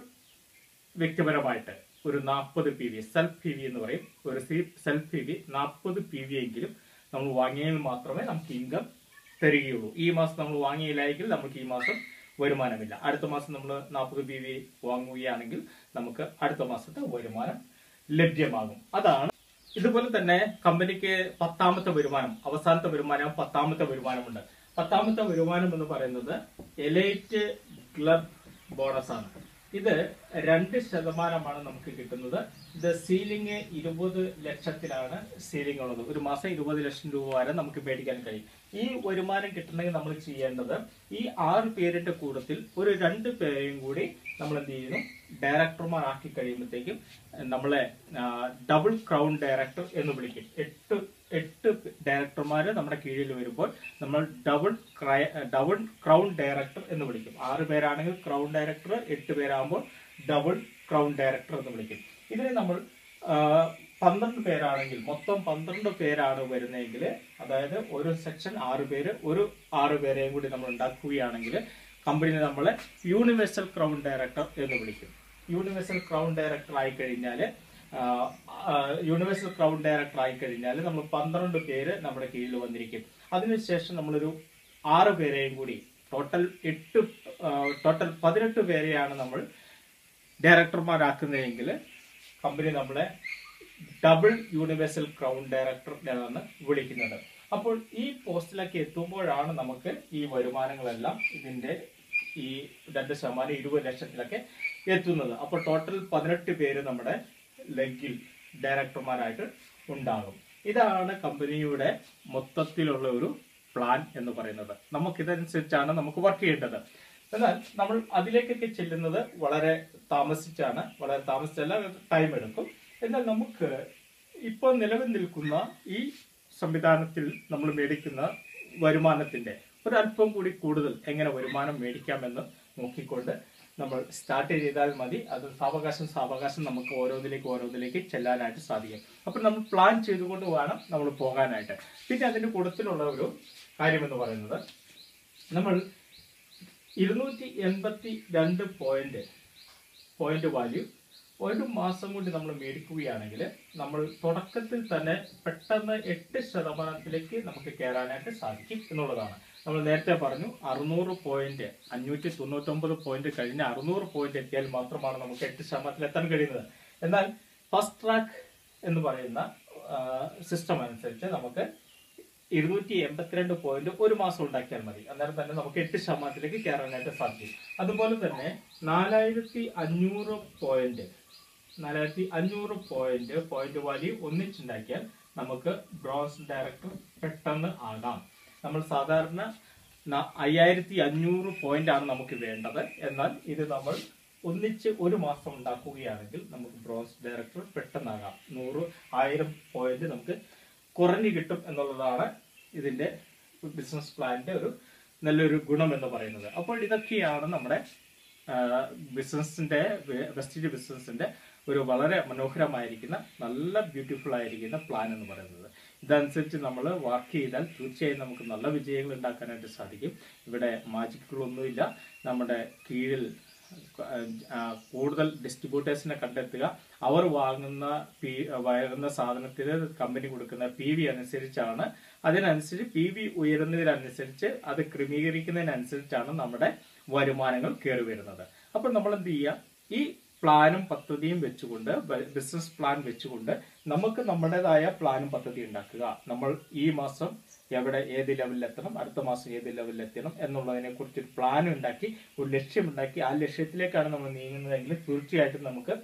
A: വ്യക്തിപരമായിട്ട് ഒരു നാൽപ്പത് P V self P V എന്ന് പറയും. ഒരു സെൽഫ് പി വി നാൽപ്പത് പി വി എങ്കിലും നമ്മൾ വാങ്ങിയെങ്കിൽ മാത്രമേ നമുക്ക് ഇൻകം തരികയുള്ളൂ. ഈ മാസം നമ്മൾ വാങ്ങിയില്ലായെങ്കിൽ നമുക്ക് ഈ മാസം വരുമാനമില്ല. അടുത്ത മാസം നമ്മൾ നാൽപ്പത് പി വി വാങ്ങുകയാണെങ്കിൽ നമുക്ക് അടുത്ത മാസത്തെ വരുമാനം ലഭ്യമാകും. അതാണ് ഇതുപോലെ തന്നെ കമ്പനിക്ക് പത്താമത്തെ വരുമാനം അവസാനത്തെ വരുമാനം പത്താമത്തെ വരുമാനമുണ്ട്. പത്താമത്തെ വരുമാനം എന്ന് പറയുന്നത് എലൈറ്റ് ക്ലബ് ബോണസ് ആണ്. ഇത് രണ്ട് ശതമാനമാണ് നമുക്ക് കിട്ടുന്നത്. ഇത് സീലിംഗ് ഇരുപത് ലക്ഷത്തിലാണ് സീലിംഗ് ഉള്ളത്. ഒരു മാസം ഇരുപത് ലക്ഷം രൂപ വരെ നമുക്ക് മേടിക്കാൻ കഴിയും. ഈ വരുമാനം കിട്ടണമെങ്കിൽ നമ്മൾ ചെയ്യേണ്ടത് ഈ ആറ് പേരുടെ കൂട്ടത്തിൽ ഒരു രണ്ട് പേരെയും കൂടി നമ്മൾ എന്ത് ചെയ്യുന്നു? ഡയറക്ടർമാർ ആക്കി കഴിയുമ്പോഴത്തേക്കും നമ്മളെ ഡബിൾ ക്രൗൺ ഡയറക്ടർ എന്ന് വിളിക്കും. എട്ട് എട്ട് ഡയറക്ടർമാർ നമ്മുടെ കീഴിൽ വരുമ്പോൾ നമ്മൾ ഡബിൾ ഡബിൾ ക്രൗൺ ഡയറക്ടർ എന്ന് വിളിക്കും. ആറ് പേരാണെങ്കിൽ ക്രൗൺ ഡയറക്ടർ എട്ട് പേരാകുമ്പോൾ ഡബിൾ ക്രൗൺ ഡയറക്ടർ എന്ന് വിളിക്കും. ഇതിനെ നമ്മൾ പന്ത്രണ്ട് പേരാണെങ്കിൽ മൊത്തം പന്ത്രണ്ട് പേരാണ് വരുന്നതെങ്കിൽ അതായത് ഒരു സെക്ഷൻ ആറ് പേര് ഒരു ആറ് പേരെയും കൂടി നമ്മൾ ഉണ്ടാക്കുകയാണെങ്കിൽ കമ്പനിയെ നമ്മളെ യൂണിവേഴ്സൽ ക്രൗൺ ഡയറക്ടർ എന്ന് വിളിക്കും. യൂണിവേഴ്സൽ ക്രൗൺ ഡയറക്ടർ ആയി കഴിഞ്ഞാൽ യൂണിവേഴ്സൽ ക്രൗഡ് ഡയറക്ടർ ആയി കഴിഞ്ഞാൽ നമ്മൾ പന്ത്രണ്ട് പേര് നമ്മുടെ കീഴിൽ വന്നിരിക്കും. അതിനുശേഷം നമ്മളൊരു ആറ് പേരെയും കൂടി ടോട്ടൽ എട്ട് ടോട്ടൽ പതിനെട്ട് പേരെയാണ് നമ്മൾ ഡയറക്ടർമാരാക്കുന്നതെങ്കിൽ കമ്പനി നമ്മളെ ഡബിൾ യൂണിവേഴ്സൽ ക്രൗൺ ഡയറക്ടർ എന്നാണ് വിളിക്കുന്നത്. അപ്പോൾ ഈ പോസ്റ്റിലേക്ക് എത്തുമ്പോഴാണ് നമുക്ക് ഈ വരുമാനങ്ങളെല്ലാം ഇതിന്റെ ഈ രണ്ട് ശതമാനം ഇരുപത് ലക്ഷത്തിലൊക്കെ എത്തുന്നത്. അപ്പോൾ ടോട്ടൽ പതിനെട്ട് പേര് നമ്മുടെ ലെഗിൽ ഡയറക്ടർമാരായിട്ട് ഉണ്ടാകും. ഇതാണ് കമ്പനിയുടെ മൊത്തത്തിലുള്ള ഒരു പ്ലാൻ എന്ന് പറയുന്നത്. നമുക്കിതനുസരിച്ചാണ് നമുക്ക് വർക്ക് ചെയ്യേണ്ടത്. എന്നാൽ നമ്മൾ അതിലേക്കൊക്കെ ചെല്ലുന്നത് വളരെ താമസിച്ചാണ്. വളരെ താമസിച്ചല്ല ടൈം എടുക്കും. എന്നാൽ നമുക്ക് ഇപ്പോൾ നിലവിൽ നിൽക്കുന്ന ഈ സംവിധാനത്തിൽ നമ്മൾ മേടിക്കുന്ന വരുമാനത്തിന്റെ ഒരല്പം കൂടി കൂടുതൽ എങ്ങനെ വരുമാനം മേടിക്കാമെന്ന് നോക്കിക്കൊണ്ട് നമ്മൾ സ്റ്റാർട്ട് ചെയ്താൽ മതി. അത് സാവകാശം സാവകാശം നമുക്ക് ഓരോന്നിലേക്ക് ഓരോന്നിലേക്ക് ചെല്ലാനായിട്ട് സാധിക്കും. അപ്പോൾ നമ്മൾ പ്ലാൻ ചെയ്തുകൊണ്ട് വേണം നമ്മൾ പോകാനായിട്ട്. പിന്നെ അതിന്റെ കൂട്ടത്തിലുള്ള ഒരു കാര്യമെന്ന് പറയുന്നത് നമ്മൾ ഇരുന്നൂറ്റി എൺപത്തി രണ്ട് പോയിന്റ് പോയിന്റ് വാല്യൂ ഒരു മാസം കൊണ്ട് നമ്മൾ മേടിക്കുകയാണെങ്കിൽ നമ്മൾ തുടക്കത്തിൽ തന്നെ പെട്ടെന്ന് എട്ട് ശതമാനത്തിലേക്ക് നമുക്ക് കയറാനായിട്ട് സാധിക്കും എന്നുള്ളതാണ്. നമ്മൾ നേരത്തെ പറഞ്ഞു അറുന്നൂറ് പോയിന്റ് അഞ്ഞൂറ്റി തൊണ്ണൂറ്റൊമ്പത് പോയിന്റ് കഴിഞ്ഞ് അറുന്നൂറ് പോയിന്റ് എത്തിയാൽ മാത്രമാണ് നമുക്ക് എട്ട് ശതമാനത്തിൽ എത്താൻ കഴിയുന്നത്. എന്നാൽ ഫസ്റ്റ് ട്രാക്ക് എന്ന് പറയുന്ന സിസ്റ്റം അനുസരിച്ച് നമുക്ക് ഇരുന്നൂറ്റി എൺപത്തിരണ്ട് പോയിന്റ് ഒരു മാസം ഉണ്ടാക്കിയാൽ മതി. അന്നേരം തന്നെ നമുക്ക് എട്ട് ശതമാനത്തിലേക്ക് കയറാനായിട്ട് സാധിക്കും. അതുപോലെ തന്നെ നാലായിരത്തി അഞ്ഞൂറ് പോയിന്റ് നാലായിരത്തി അഞ്ഞൂറ് പോയിന്റ് പോയിന്റ് വാല്യൂ ഒന്നിച്ചുണ്ടാക്കിയാൽ നമുക്ക് ബ്രോൺസ് ഡയറക്ടർ പെട്ടെന്ന് ആകാം. നമ്മൾ സാധാരണ അയ്യായിരത്തി അഞ്ഞൂറ് ആണ് നമുക്ക് വേണ്ടത്. എന്നാൽ ഇത് നമ്മൾ ഒന്നിച്ച് ഒരു മാസം ഉണ്ടാക്കുകയാണെങ്കിൽ നമുക്ക് ബ്രോൺസ് ഡയറക്ടർ പെട്ടെന്നാകാം. നൂറ് ആയിരം പോയിന്റ് നമുക്ക് കുറഞ്ഞു കിട്ടും എന്നുള്ളതാണ് ഇതിന്റെ ബിസിനസ് പ്ലാനിന്റെ ഒരു നല്ലൊരു ഗുണം എന്ന് പറയുന്നത്. അപ്പോൾ ഇതൊക്കെയാണ് നമ്മുടെ ബിസിനസിന്റെ വെസ്റ്റേജ് ബിസിനസിന്റെ ഒരു വളരെ മനോഹരമായിരിക്കുന്ന നല്ല ബ്യൂട്ടിഫുൾ ആയിരിക്കുന്ന പ്ലാൻ എന്ന് പറയുന്നത്. ഇതനുസരിച്ച് നമ്മൾ വർക്ക് ചെയ്താൽ തീർച്ചയായും നമുക്ക് നല്ല വിജയങ്ങൾ ഉണ്ടാക്കാനായിട്ട് സാധിക്കും. ഇവിടെ മാജിക്കുകളൊന്നുമില്ല നമ്മുടെ കീഴിൽ കൂടുതൽ ഡിസ്ട്രിബ്യൂട്ടേഴ്സിനെ കണ്ടെത്തുക. അവർ വാങ്ങുന്ന പി വാങ്ങുന്ന സാധനത്തിന് കമ്പനി കൊടുക്കുന്ന പി വി അനുസരിച്ചാണ്. അതിനനുസരിച്ച് പി വി ഉയരുന്നതിനനുസരിച്ച് അത് ക്രമീകരിക്കുന്നതിനനുസരിച്ചാണ് നമ്മുടെ വരുമാനങ്ങൾ കയറി വരുന്നത് അപ്പോൾ നമ്മൾ എന്ത് ചെയ്യുക? ഈ പ്ലാനും പദ്ധതിയും വെച്ചുകൊണ്ട് ബിസിനസ് പ്ലാൻ വെച്ചുകൊണ്ട് നമുക്ക് നമ്മുടേതായ പ്ലാനും പദ്ധതി ഉണ്ടാക്കുക. നമ്മൾ ഈ മാസം എവിടെ ഏത് ലെവലിൽ എത്തണം അടുത്ത മാസം ഏത് ലെവലിൽ എത്തണം എന്നുള്ളതിനെ കുറിച്ച് ഒരു പ്ലാൻ ഉണ്ടാക്കി ഒരു ലക്ഷ്യമുണ്ടാക്കി ആ ലക്ഷ്യത്തിലേക്കാണ് നമ്മൾ നീങ്ങുന്നതെങ്കിൽ തീർച്ചയായിട്ടും നമുക്ക്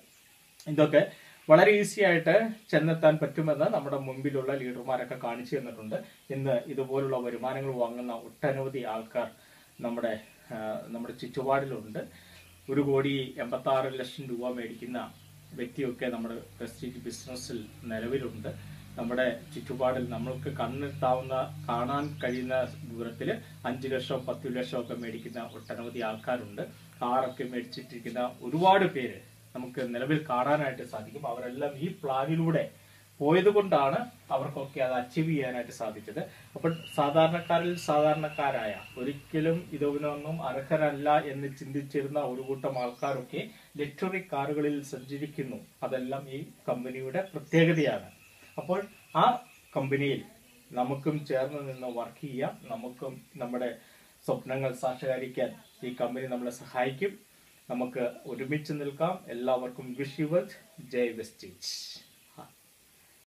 A: ഇതൊക്കെ വളരെ ഈസി ആയിട്ട് ചെന്നെത്താൻ പറ്റുമെന്ന് നമ്മുടെ മുമ്പിലുള്ള ലീഡർമാരൊക്കെ കാണിച്ചു തന്നിട്ടുണ്ട്. ഇന്ന് ഇതുപോലുള്ള വരുമാനങ്ങൾ വാങ്ങുന്ന ഒട്ടനവധി ആൾക്കാർ നമ്മുടെ നമ്മുടെ ചുറ്റുപാടിലുണ്ട്. ഒരു കോടി എൺപത്തി ലക്ഷം രൂപ മേടിക്കുന്ന വ്യക്തിയൊക്കെ നമ്മുടെ പ്രസ്റ്റീജ് ബിസിനസ്സിൽ നിലവിലുണ്ട്. നമ്മുടെ ചുറ്റുപാടിൽ നമ്മൾക്ക് കണ്ണെത്താവുന്ന കാണാൻ കഴിയുന്ന ദൂരത്തിൽ അഞ്ചു ലക്ഷം പത്ത് ലക്ഷം ഒക്കെ മേടിക്കുന്ന ഒട്ടനവധി ആൾക്കാരുണ്ട്. കാറൊക്കെ മേടിച്ചിട്ടിരിക്കുന്ന ഒരുപാട് പേര് നമുക്ക് നിലവിൽ കാണാനായിട്ട് സാധിക്കും. അവരെല്ലാം ഈ പ്ലാനിലൂടെ പോയത് കൊണ്ടാണ് അവർക്കൊക്കെ അത് അച്ചീവ് ചെയ്യാനായിട്ട് സാധിച്ചത്. അപ്പോൾ സാധാരണക്കാരിൽ സാധാരണക്കാരായ ഒരിക്കലും ഇതിനൊന്നും അർഹരല്ല എന്ന് ചിന്തിച്ചിരുന്ന ഒരു കൂട്ടം ആൾക്കാരൊക്കെ ലക്ഷറി കാറുകളിൽ സഞ്ചരിക്കുന്നു. അതെല്ലാം ഈ കമ്പനിയുടെ പ്രത്യേകതയാണ്. അപ്പോൾ ആ കമ്പനിയിൽ നമുക്കും ചേർന്ന് നിന്ന് വർക്ക് ചെയ്യാം. നമുക്കും നമ്മുടെ സ്വപ്നങ്ങൾ സാക്ഷാത്കരിക്കാൻ ഈ കമ്പനി നമ്മളെ സഹായിക്കും. നമുക്ക് ഒരുമിച്ച് നിൽക്കാം. എല്ലാവർക്കും വിഷ് യു ജയ് വെസ്റ്റേജ്.